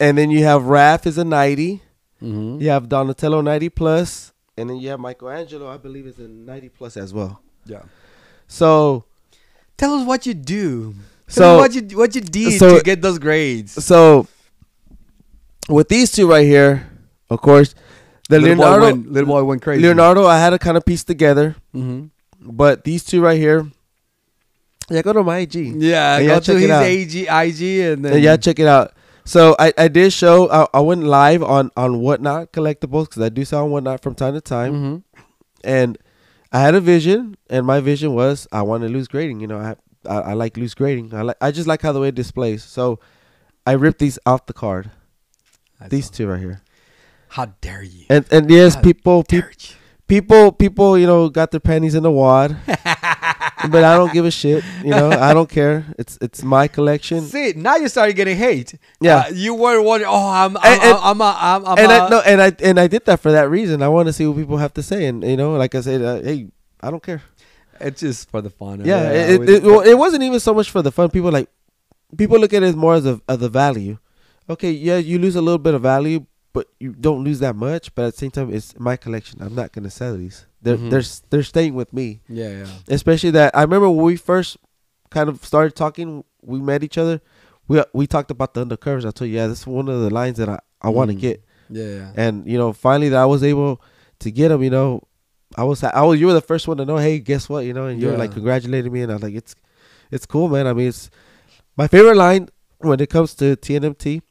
and then you have Raph is a 90, Mm-hmm. you have Donatello 90 plus, and then you have Michelangelo, I believe is a 90 plus as well. Yeah. So Tell us what you do. Tell So- us what you what you did so- to get those grades. so with these two right here, of course, the little Leonardo boy went, little boy went crazy. Leonardo I had to kind of piece together, Mm-hmm. but these two right here, yeah, go to my IG. Yeah, And go to check it his out. AG, IG, and then And yeah, check it out. So I, I did show I, I went live on on whatnot collectibles because I do sell on whatnot from time to time, Mhm. and I had a vision, and my vision was I want to lose grading. You know, I, I I like loose grading. I like I just like how the way it displays. So I ripped these off the card. That's these two right here, How dare you? and and yes, How people you? people people you know got their panties in the wad, but I don't give a shit. You know, I don't care. It's it's my collection. See, now you started getting hate. Yeah. Uh, you were wondering, oh, I'm, I'm, And- and- I'm, a, I'm, I'm and a, I no, and I and I did that for that reason. I want to see what people have to say, and you know, like I said, uh, hey, I don't care. it's just for the fun. Yeah, it. it, it, it wasn't even so much for the fun. People like people look at it more as a of the value. Okay, yeah, you lose a little bit of value, but you don't lose that much. But at the same time, it's my collection. I'm not gonna sell these. They're Mhm. they're they're staying with me. yeah, yeah. Especially that I remember when we first kind of started talking. We met each other. We we talked about the undercovers. I told you, yeah, this is one of the lines that I I want to Mhm. get. Yeah, yeah. And you know, finally that I was able to get them. You know, I was I was you were the first one to know. Hey, guess what? You know, and you were like congratulating me, and I was like, it's it's cool, man. I mean, it's my favorite line when it comes to TNMT.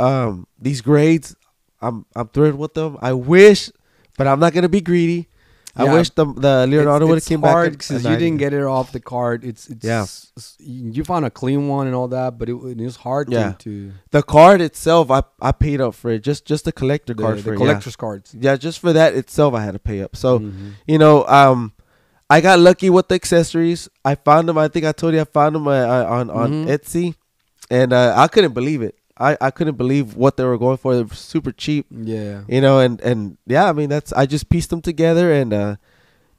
Um, these grades, I'm I'm thrilled with them. I wish, but I'm not gonna be greedy. I Yeah. wish the the Leonardo would have it's came hard back because you didn't get it off the card. It's, it's Yeah. s- You found a clean one and all that, but it, it was hard to- Yeah. to, the card itself. I I paid up for it. Just just the collector the, card the for it. collector's cards. Yeah. yeah, just for that itself, I had to pay up. So. Mhm. you know, um, I got lucky with the accessories. I found them. I think I told you I found them uh, on on Mhm. Etsy, and uh, I couldn't believe it. I, I couldn't believe what they were going for. They were super cheap, yeah. you know, and and yeah, I mean that's I just pieced them together, and uh,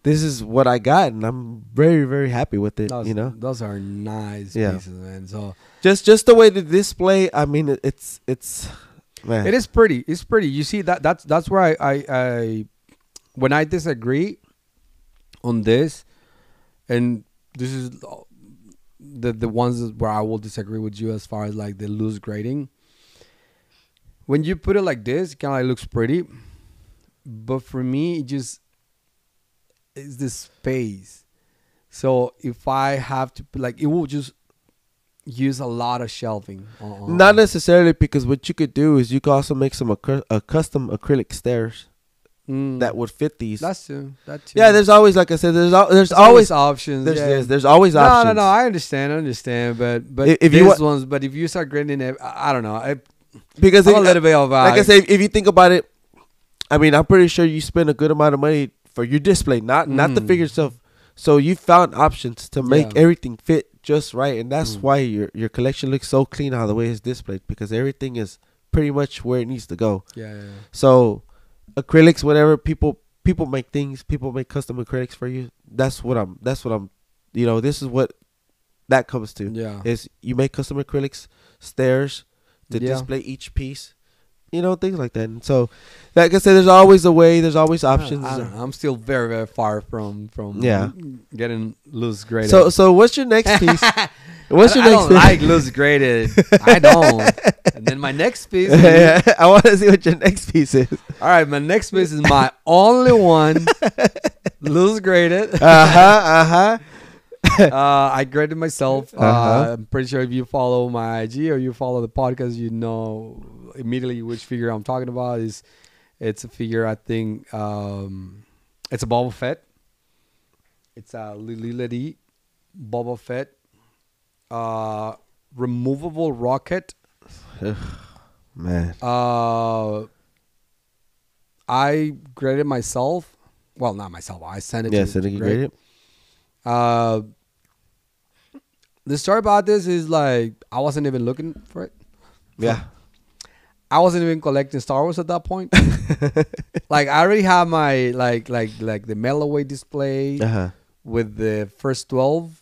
this is what I got, and I'm very very happy with it. Those, you know, those are nice Yeah. pieces, man. So just just the way the display. I mean, it's it's man. it is pretty. It's pretty. You see that that's that's where I I, I when I disagree on this, and this is the the ones where I will disagree with you as far as like the loose grading. When you put it like this, it kind of like looks pretty, but for me, it just is the space. So if I have to like, it will just use a lot of shelving. on- Not necessarily because what you could do is you could also make some acr- a custom acrylic stairs Mm. that would fit these. That's true. That too. Yeah, there's always like I said, there's al- there's There's always options. there's yeah. there's, there's always no, options. no, no. no. I understand. I understand. But but If- if these you wa- ones. But if you start grading it, I, I don't know. I, because I'm if- a little bit of like I say, if you think about it, I mean, I'm pretty sure you spend a good amount of money for your display, not not the Mm. figure itself. So you found options to make Yeah. everything fit just right, and that's Mm. why your your collection looks so clean how the way it's displayed because everything is pretty much where it needs to go. Yeah, yeah, yeah. So acrylics, whatever people people make things, people make custom acrylics for you. That's what I'm. That's what I'm. You know, this is what that comes to. Yeah. Is you make custom acrylics stairs to Yeah. display each piece. You know things like that. And so, like I said, there's always a way. There's always options. I, am still very very far from from Yeah. getting loose graded. So so what's your next piece? what's I, your I next don't piece? like loose graded. I don't. And then my next piece. Yeah, I want to see what your next piece is. All right, my next piece is my only one loose graded. Uh huh. Uh huh. uh, I graded myself. uh Uh-huh. I'm pretty sure if you follow my IG or you follow the podcast, you know immediately which figure I'm talking about. Is it's a figure I think um, it's a Boba Fett. It's a Lili Ledy Boba Fett uh, removable rocket. Man. Uh, I graded myself. Well, not myself. I sent it. Yeah, to so you Greg. grade it. Uh, the story about this is like I wasn't even looking for it. Yeah. I wasn't even collecting Star Wars at that point. like I already have my like like like the mail away display Uh huh. with the first twelve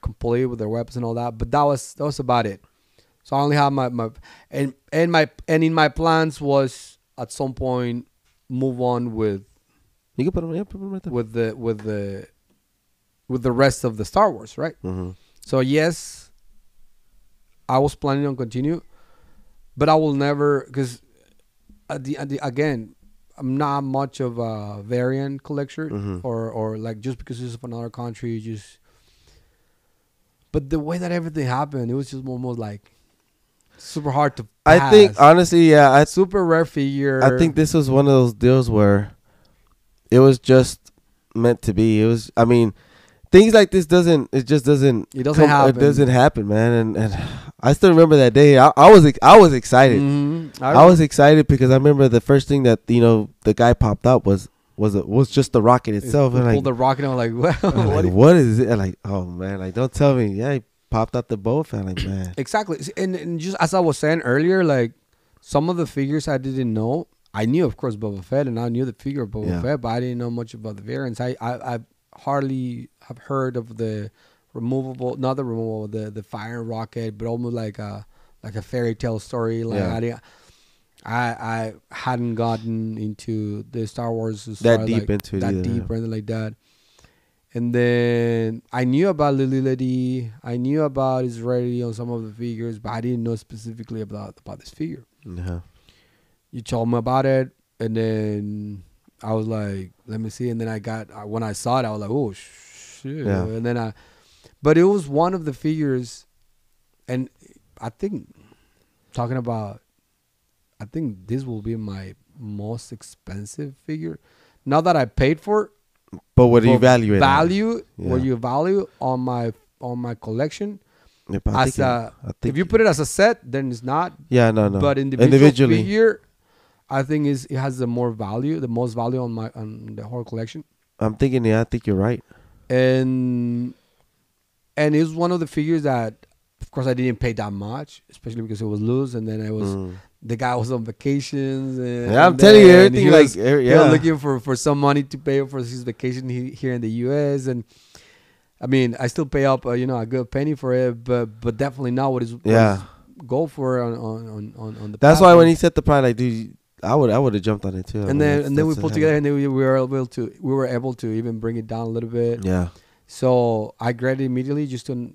complete with their weapons and all that. But that was that was about it. So I only have my, my and and my and in my plans was at some point move on with You can put them. Yeah, put them right there. with the with the with the rest of the Star Wars, right? Mm-hmm. So yes, I was planning on continue, but I will never because at the, at the again, I'm not much of a variant collector Mhm. or or like just because it's from another country, you just. But the way that everything happened, it was just almost like super hard to. I think honestly, yeah, I super rare figure. I think this was one of those deals where it was just meant to be. It was. I mean, things like this doesn't. It just doesn't. it doesn't come- happen. It doesn't happen, man. And and I still remember that day. I, I was I was excited. Mhm. I was excited because I remember the first thing that you know the guy popped up was was a, was just the rocket itself. And pulled like, the rocket. and I'm like, well, I'm what like, what is it? Like, oh man, like don't tell me. Yeah, he popped out the bow. I'm like, man. Exactly, and, and just as I was saying earlier, like some of the figures I didn't know. I knew, of course, Boba Fett, and I knew the figure of Boba Yeah. Fett, but I didn't know much about the variants. I, I, I hardly have heard of the removable, not the removable, the the fire rocket, but almost like a like a fairy tale story. Like Yeah. I, didn't- I, I hadn't gotten into the Star Wars That deep like, into it that either, deep yeah. or anything like that. And then I knew about Lili Ledy. I knew about Israeli on some of the figures, but I didn't know specifically about about this figure. Yeah. You told me about it, and then I was like, "Let me see." And then I got uh, when I saw it, I was like, "Oh shit!" Yeah. And then I, but it was one of the figures, and I think talking about, I think this will be my most expensive figure. Not that I paid for it, But what do you value it? at? value what Yeah. you value on my on my collection Yep, I as think it- a I think if you put it as a set then it's not Yeah, no, no. but individual individually, figure i think is it has the more value the most value on my on the whole collection I'm thinking. Yeah, I think you're right. And and it's one of the figures that of course i didn't pay that much especially because it was loose and then i was Mm. the guy was on vacations and Yeah, I'm telling you, everything like was- er- he was yeah. looking for for some money to pay for his vacation here in the us and i mean i still pay up uh, you know a good penny for it but but definitely not what is what Yeah. is go for on on on on, on the That's why when he said the price, like, dude, I would, I would have jumped on it too. I mean, and then that's- and then we pulled together and then we, we were able to we were able to even bring it down a little bit Yeah, so i graded immediately just to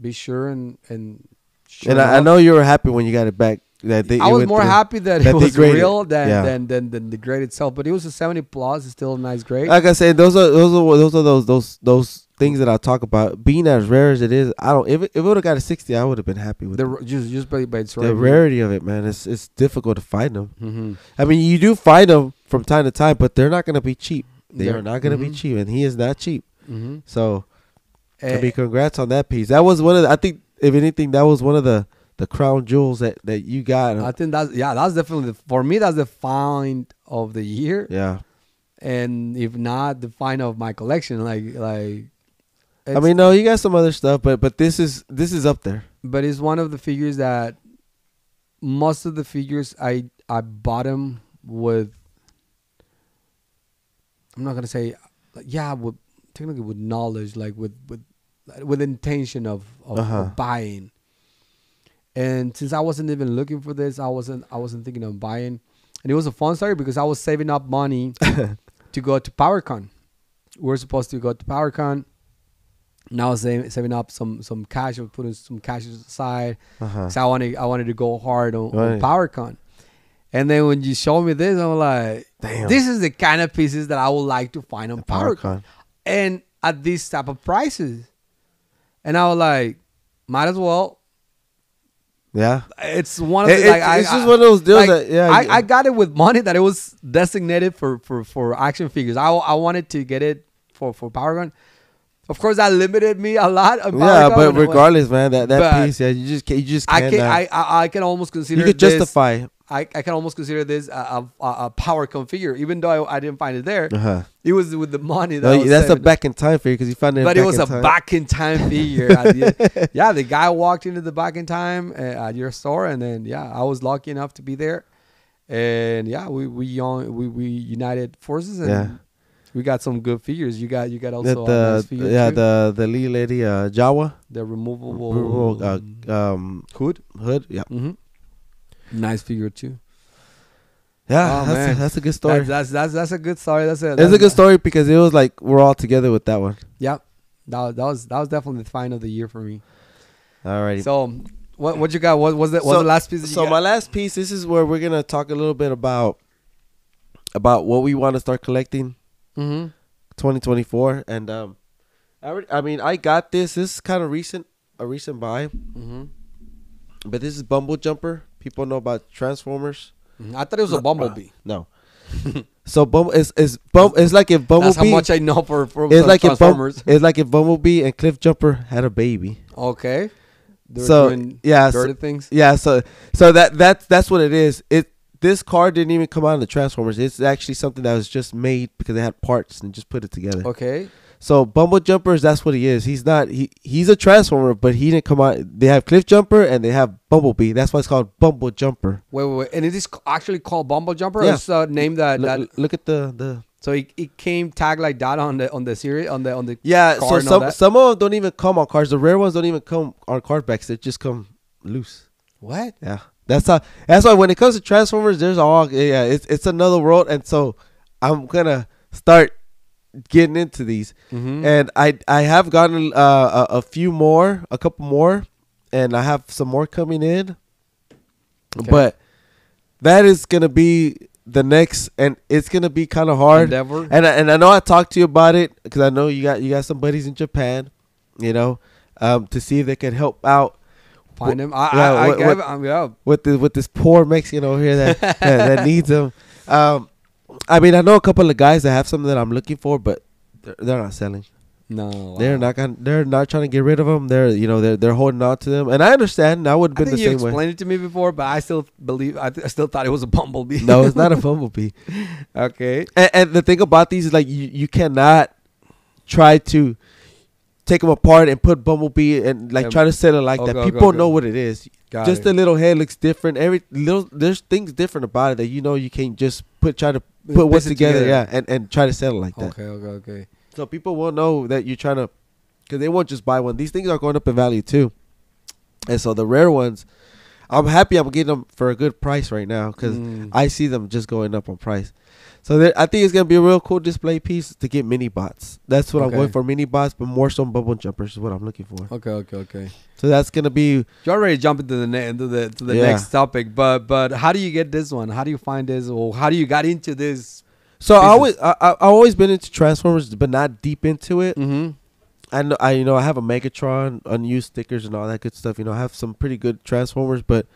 be sure and and sure and I, I know you were happy when you got it back. That they, I was more through. happy that, that it was real than, Yeah. than than than the grade itself. But it was a seventy plus. It's still a nice grade. Like I said, those are those are those are those those those things that I talk about. Being as rare as it is, I don't. If it, if it would have got a sixty, I would have been happy with the it. just just by, by its the rarity of it, man. It's it's difficult to find them. Mm-hmm. I mean, you do find them from time to time, but they're not going to be cheap. They They're- not going to be cheap, and he is not cheap. Mm-hmm. So, I Eh, mean, congrats on that piece. That was one of. The, I think, if anything, that was one of the the crown jewels that that you got. I think that's yeah, that's definitely the, for me. That's the find of the year, yeah, and if not, the find of my collection. Like like, I mean, no, you got some other stuff, but but this is this is up there. but it's one of the figures that most of the figures I I bought them with. I'm not gonna say, like, yeah, with technically with knowledge, like with with with intention of, of, Uh-huh. of buying. And since I wasn't even looking for this, I wasn't I wasn't thinking of buying. And it was a fun story because I was saving up money to go to PowerCon. We're supposed to go to PowerCon. And I was saving, saving up some some cash. I was putting some cash aside. Uh-huh. So I wanted I wanted to go hard on, on PowerCon. And then when you showed me this, I'm like, Damn. this is the kind of pieces that I would like to find on PowerCon. PowerCon. And at these type of prices. And I was like, might as well. Yeah. It's one of It- the like it's, I, it's I- just one of those deals like, that yeah. I, you- I got it with money that it was designated for for for action figures. I I wanted to get it for for PowerCon. Of course, that limited me a lot. yeah, but when I went. regardless, man, that that But piece, yeah, you just can't, you just I can I, I I can almost consider you could this, justify. I, I can almost consider this a, a, a PowerCon figure, even though I, I didn't find it there. Uh-huh. It was with the money that No, that's a back in time figure because you found it. but it was a time. back in time figure. the- yeah, the guy walked into the back in time uh, at your store, and then yeah, I was lucky enough to be there, and yeah, we we we we united forces, and Yeah. We got some good figures. You got you got also the nice yeah too. the the Lili Ledy uh, Jawa the removable removable, uh, um, hood. hood. Yeah, hmm Nice figure too. yeah, Oh, that's, a, that's a good story. That's, that's that's that's a good story. That's a it's a good story because it was like we're all together with that one. Yeah, that was, that was that was definitely the find of the year for me. Alrighty. So, what what you got? What was that? what So- the last piece? So got? my last piece this is where we're gonna talk a little bit about about what we want to start collecting Mhm. 2024 and um I, already, I mean i got this this is kind of recent a recent buy Mhm. but this is bumble jumper people know about transformers Mhm. I thought it was a bumblebee. no so bumble is is bum it's like if bumblebee That's how much I know for for it's like if bum, Transformers. it's like if bumblebee and cliff jumper had a baby okay. They were So, doing yeah, so- dirty things. Yeah, so so that that's that's what it is. It this car didn't even come out of the Transformers. It's actually something that was just made because they had parts and just put it together. Okay. So Bumble Jumpers, that's what he is. He's not he he's a Transformer, but he didn't come out. They have Cliff Jumper and they have Bumblebee. That's why it's called Bumble Jumper. Wait, wait, wait. And it is actually called Bumble Jumper. Yeah. Yeah. It's a name that, Look, that look at the the so it, it came tagged like that on the on the series on the on the yeah. car So some some of them don't even come on cars. The rare ones don't even come on card backs. They just come loose. what? Yeah, that's how. That's why when it comes to Transformers, there's all yeah. It's it's another world, and so I'm gonna start getting into these, Mm-hmm. and I I have gotten uh, a, a few more, a couple more, and I have some more coming in, Okay. but that is gonna be the next, and it's gonna be kind of hard. Endeavor. And I, and I know I talked to you about it because I know you got you got some buddies in Japan, you know, um, to see if they can help out Find him. I, yeah, I, I what- yeah. with the with this poor Mexican over here that that, that needs them. Um, I mean, I know a couple of guys that have something that I'm looking for, but they're, they're not selling. No. They're not gonna, they're not trying to get rid of them. They're you know they're they're holding on to them, and I understand. I would have been the same way. You explained it to me before, but I still believe. I, th- I still thought it was a bumblebee. No, it's not a bumblebee. okay. And, and the thing about these is like you you cannot try to take them apart and put bumblebee and like Yeah. try to sell it like Okay, that. okay, People okay. know what it is. Got just it. the little head looks different. Every little there's things different about it that you know you can't just put try to put what's together, together. yeah, and, and try to sell it like that. Okay. Okay. Okay. So people won't know that you're trying to, because they won't just buy one. These things are going up in value too, and so the rare ones, I'm happy I'm getting them for a good price right now because Mm. I see them just going up on price. So there, I think it's gonna be a real cool display piece to get mini bots. That's what I'm going for, mini bots, but more so bumble jumpers is what I'm looking for. Okay. Okay. Okay. So that's gonna be You already jumped into the ne- into the to the Yeah. next topic, but but how do you get this one? How do you find this, or how do you got into this? so I always I, I, I've always been into Transformers, but not deep into it. Mm-hmm. I know I you know I have a Megatron, unused stickers and all that good stuff. You know I have some pretty good Transformers, but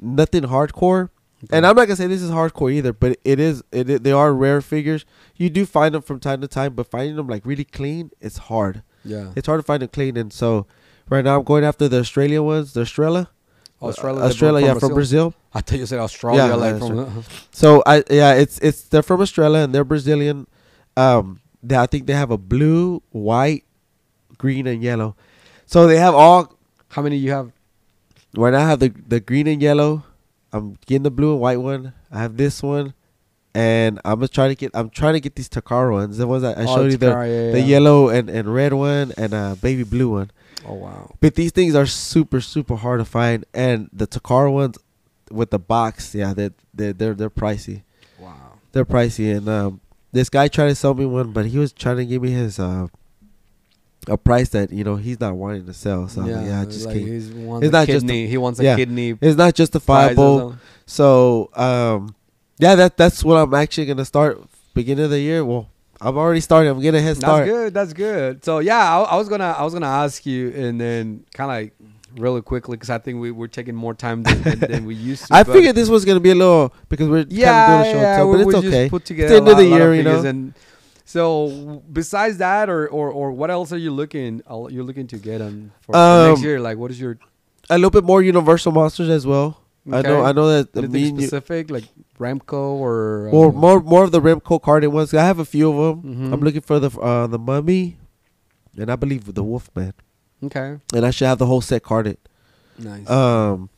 nothing hardcore. And I'm not gonna say this is hardcore either, but it is. It, it they are rare figures. You do find them from time to time, but finding them like really clean, it's hard. yeah, It's hard to find them clean, and so right now I'm going after the Estrela ones, the Australia, Australia, Uh, Australia, yeah, from Brazil. I thought you said Australia, Yeah, like from. So I yeah, it's it's they're from Australia and they're Brazilian. Um, they, I think they have a blue, white, green, and yellow. So they have all. How many you have? Right now I have the the green and yellow. I'm getting the blue and white one. I have this one, and I'm gonna try to get. I'm trying to get these Takara ones. The ones that I Oh, showed you the Takara, yeah, the yeah. yellow and, and red one and a baby blue one. Oh wow. But these things are super super hard to find, and the Takara ones with the box, yeah, they they they're they're pricey. Wow. They're pricey, and um, this guy tried to sell me one, but he was trying to give me his uh, a price that you know he's not wanting to sell. So yeah, yeah I just like can't. he's It's a not just kidney. he wants a yeah. kidney. It's not justifiable. So um, yeah, that that's what I'm actually gonna start beginning of the year. Well, I'm already starting. I'm getting a head That's start. good. That's good. So yeah, I, I was gonna I was gonna ask you, and then kind of like really quickly because I think we were taking more time than, than, than we used to. I figured this was gonna be a little because we're yeah, kind of doing a show yeah, tell, but it's just okay. put together the end a of the year, you know? And so besides that, or, or or what else are you looking? uh, You're looking to get on for, for next Um, year? Like, what is your A little bit more Universal monsters as well. I know. I know that the anything me specific, like Remco or or uh, more more of the Remco carded ones. I have a few of them. Mhm. I'm looking for the uh, the Mummy, and I believe the Wolfman, Okay, and I should have the whole set carded. nice. Um,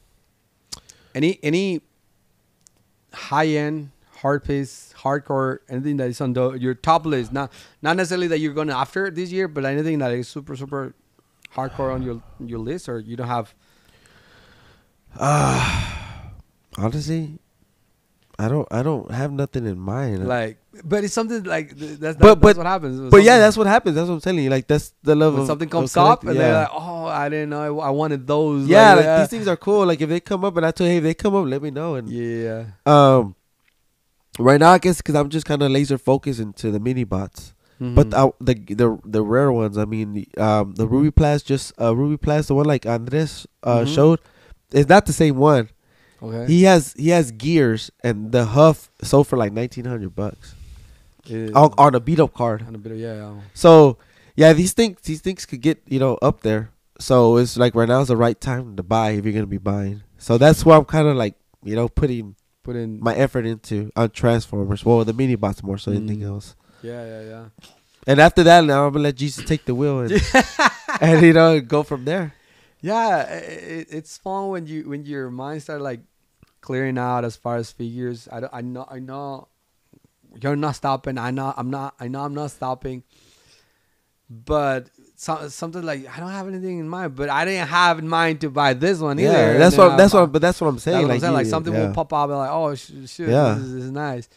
any any high end hard pace hardcore anything that is on the, your top list not not necessarily that you're going after this year but anything that is super super hardcore on your your list or you don't have honestly, I don't I don't have nothing in mind. like but it's something like that's, that, But- that's but- what happens but yeah, that's what happens. That's what I'm telling you. Like that's the of something comes up and yeah. they're like oh i didn't know i wanted those yeah, like, like these things are cool. Like if they come up and I tell you, hey, if they come up, let me know. And yeah um, right now I guess because I'm just kind of laser focused into the mini bots. But Mhm. uh, the the the rare ones, I mean, the, um, the Ruby Plast, just uh, Ruby Plast, the one like Andres uh, Mhm. showed, it's not the same one. okay He has he has gears, and the Huff sold for like nineteen hundred bucks on, on a beat up card. on a bit of yeah So yeah, these things these things could get you know up there. So it's like right now is the right time to buy if you're gonna be buying. So that's why I'm kind of like you know putting put in my effort into on Transformers. Well, the mini bots more so anything Mm. else. yeah yeah yeah And after that, now I'm gonna let Jesus take the wheel and, and you know go from there. Yeah, it, it's fun when you when your mind start like clearing out as far as figures. I, don't- I know I know you're not stopping. I know I'm not. I know I'm not stopping. But so, something like I don't have anything in mind. But I didn't have in mind to buy this one either. Yeah, And that's what I that's bought- what but that's what I'm saying. what I'm like, saying. Like you- something yeah. will pop up and like, oh sh- shit, Yeah. this, is, this is nice.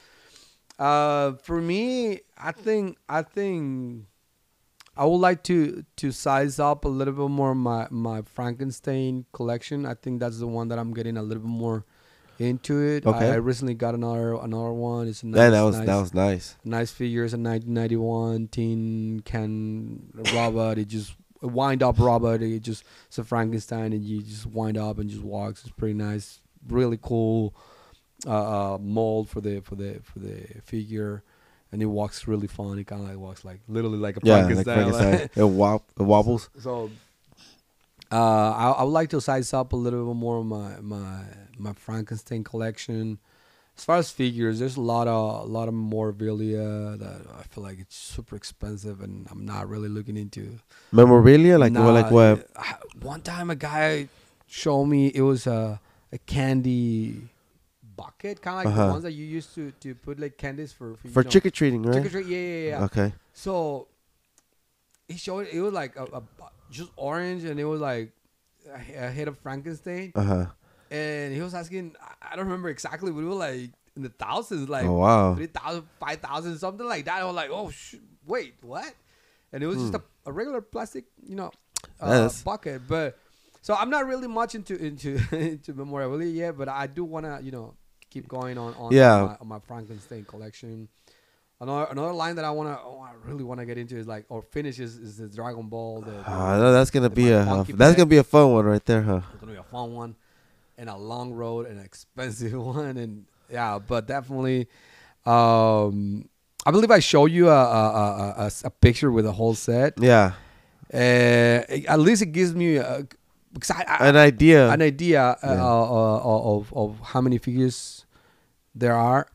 Uh, for me, I think I think I would like to to size up a little bit more my my Frankenstein collection. I think that's the one that I'm getting a little bit more into it. Okay. I, I recently got another another one. It's a nice, Yeah, that was nice, that was nice. nice figures. A 1991 tin can robot. It just wind up robot. It just it's a Frankenstein, and you just wind up and just walks. It's pretty nice. Really cool uh, uh, mold for the for the for the figure, and it walks really fun. It kind of like walks like literally like a Yeah, like Frankenstein. Frankenstein. it, wob- it wobbles. so uh, I, I would like to size up a little bit more of my my my Frankenstein collection. As far as figures, there's a lot of a lot of memorabilia that I feel like it's super expensive, and I'm not really looking into. Memorabilia, like Nah, what, like what? One time, a guy showed me it was a a candy bucket, kind of like Uh-huh. the ones that you used to to put like candies for for, For know, trick or treating, right? trick or treat. Yeah, yeah, yeah. Okay. So he showed it was like a, a just orange, and it was like a, a head of Frankenstein, Uh huh. And he was asking. I- don't remember exactly, but it was like in the thousands, like oh wow. three thousand, five thousand, something like that. I was like, oh, sh- wait, what? And it was just Hmm. a, a regular plastic, you know, uh, Yes. bucket. But so I'm not really much into into into memorabilia yet, but I do wanna, you know, keep going on on, Yeah. on, my, on my Frankenstein collection. Another another line that I wanna, oh, I really wanna get into is like or finish is, is the Dragon Ball. The, the, Ah, that's gonna be a uh, that's gonna be a fun one right there, huh? It's gonna be a fun one, and a long road, and an expensive one, and yeah, but definitely. Um, I believe I showed you a a, a, a, a picture with a whole set. Yeah, Uh, at least it gives me a, because I, I, an idea. an idea uh, Yeah. uh, uh, of of how many figures there are.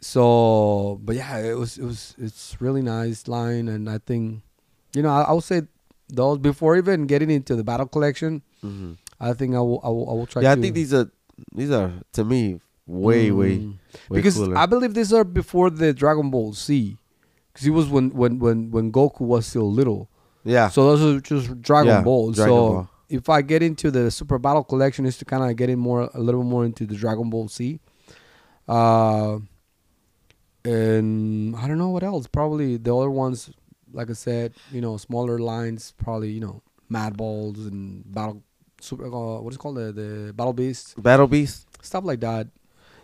So, but yeah, it was it was it's really nice line, and I think, you know, I, I would say those before even getting into the battle collection. Mhm. I think I will I will, I will try. Yeah, I think these are these are to me way, way, Mm. way because cooler. I believe these are before the Dragon Ball Z, because it was when when when when Goku was still little. yeah, So those are just Dragon Yeah, Ball. Dragon so Ball. if I get into the Super Battle Collection, is to kind of get in more a little more into the Dragon Ball Z. Uh, and I don't know what else. Probably the other ones, like I said, you know, smaller lines. Probably you know, Mad Balls and Battle. Super, uh, what is it called the the Battle Beast Battle Beast. stuff like that.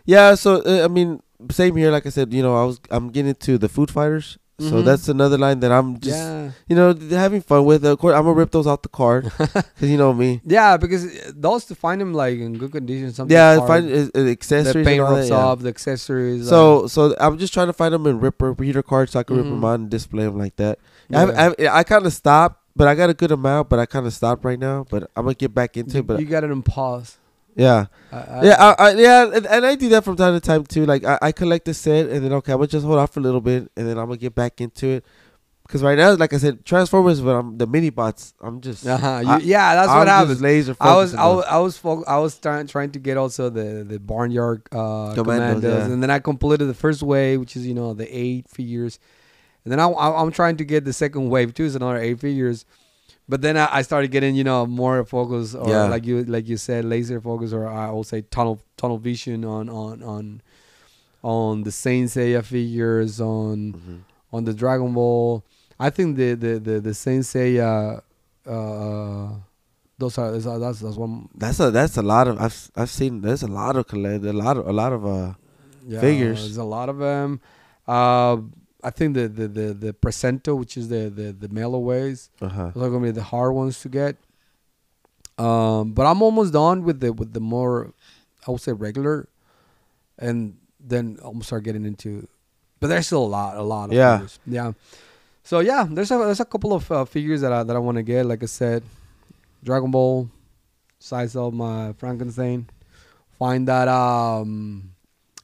Yeah, so uh, I mean, same here. Like I said, you know, I was I'm getting to the food fighters. So Mhm. that's another line that I'm just, yeah, you know, having fun with. Of course, I'm gonna rip those out the card because you know me. yeah, because those to find them like in good condition. Something Yeah, hard. find uh, uh, the paint and all rubs yeah. off, the accessories. uh, So, so I'm just trying to find them in ripper reader cards so I can rip Mhm. them out and display them like that. yeah. I, I, I kind of stopped, but I got a good amount. But I kind of stopped right now. But I'm gonna get back into you, it. But you got it in pause. yeah, I, I, yeah, I, I, yeah, and, and I do that from time to time too. Like I, I collect a set, and then okay, I'm gonna just hold off for a little bit, and then I'm gonna get back into it. Because right now, like I said, Transformers, but I'm the mini bots. I'm just uh-huh. you- I- yeah, that's I'm what just happens. Laser. I was, I was, I was, fo- I was trying, trying to get also the the barnyard uh, Commandos, commandos, yeah. and then I completed the first wave, which is you know the eight figures, and then I, I I'm trying to get the second wave too, is another eight figures, but then I, I started getting you know more focus or Yeah. like you like you said laser focus or I will say tunnel tunnel vision on on on on the Saint Seiya figures on Mhm. on the Dragon Ball. I think the the the, the Saint Seiya, uh, those are that's that's, that's one That's a that's a lot of I've I've seen there's a lot of collect a lot of a lot of uh yeah, Figures. There's a lot of them. Uh, I think the the the the Presento, which is the the the mail aways, uh-huh. those are gonna be the hard ones to get. Um, but I'm almost done with the with the more, I would say regular, and then I'm start getting into, but there's still a lot a lot of Yeah. figures. Yeah. So yeah, there's a there's a couple of uh, figures that I that I want to get. Like I said, Dragon Ball, size of my Frankenstein, find that um,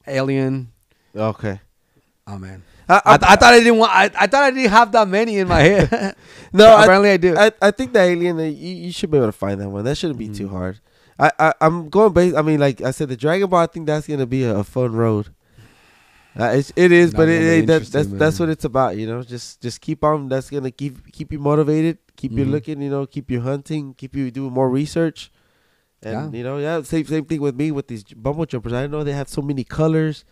alien. Okay. Oh man, I, I, I thought I didn't want. I, I thought I didn't have that many in my head. no, I, apparently I, do. I I think the alien uh, you, you should be able to find that one. That shouldn't be too Mhm. hard. I, I I'm going based. I mean, like I said, the Dragon Ball. I think that's gonna be a, a fun road. Uh, it's, it is, but it, it, that, that's that's what it's about. You know, just just keep on. That's gonna keep keep you motivated, keep you Mhm. looking. You know, keep you hunting, keep you doing more research. And Yeah. you know, yeah, same same thing with me with these bumble jumpers. I know they have so many colors.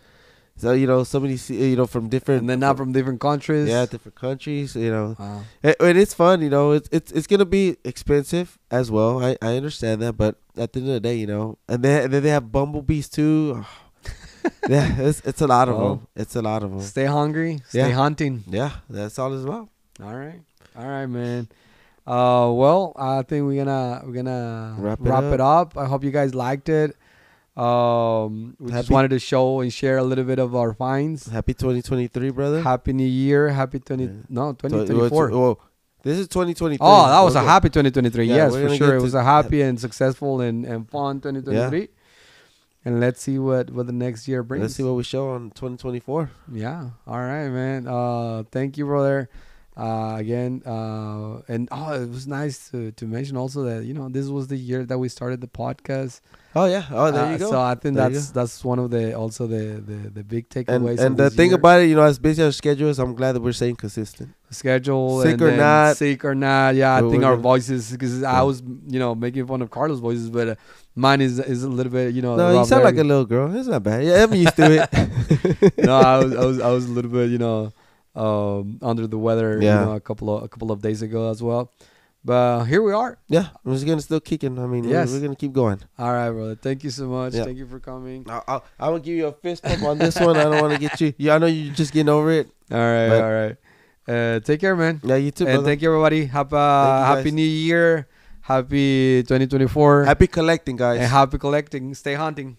So you know, so many you know from different and then not from different countries. yeah different countries. You know, Wow. and, and it's fun, you know. It's it's it's gonna be expensive as well. I, I understand that, but at the end of the day, you know, and then and then they have bumblebees too. yeah, it's it's a lot of Well, them. It's a lot of them. Stay hungry. Stay Yeah. hunting. Yeah, that's all as well. All right. All right, man. Uh, well, I think we're gonna we're gonna Wrap wrap, it it, up. I hope you guys liked it. Um, we just wanted to show and share a little bit of our finds. Happy 2023, brother. Happy New Year. Happy twenty Yeah. no twenty twenty four. well, this is 2023. Oh, that was We're a happy 2023. Yeah, yes, for sure. It was a happy and successful and, and fun 2023. And let's see what, what the next year brings. Let's see what we show on 2024. Yeah. All right, man. Uh, thank you, brother. Uh, again, uh, and oh, it was nice to, to mention also that you know this was the year that we started the podcast. Oh yeah. Oh, there Uh, you go. So I think There that's that's one of the also the the, the big and takeaways. and of the thing year. about it, you know, as busy as our schedule is, I'm glad that we're staying consistent. schedule, Sick and or not. sick or not. Yeah, I think our voices because I was you know making fun of Carlos' voices, but uh, mine is is a little bit you know. No, you sound like a little girl. It's not bad. Yeah, I'm used to it. no, I was, I was, I was a little bit, you know, um, under the weather, Yeah. you know, a couple of a couple of days ago as well. But here we are. Yeah, I'm just gonna still kicking. I mean, Yes. we're, we're gonna keep going. All right, brother. Thank you so much. Yeah. Thank you for coming. I'll, I'll, I will give you a fist pump on this one. I don't want to get you. Yeah, I know you're just getting over it. All right, all right. Uh, take care, man. Yeah, you too, and brother. thank you, everybody. Have a happy. New Year. Happy 2024. Happy collecting, guys. and happy collecting. Stay hunting.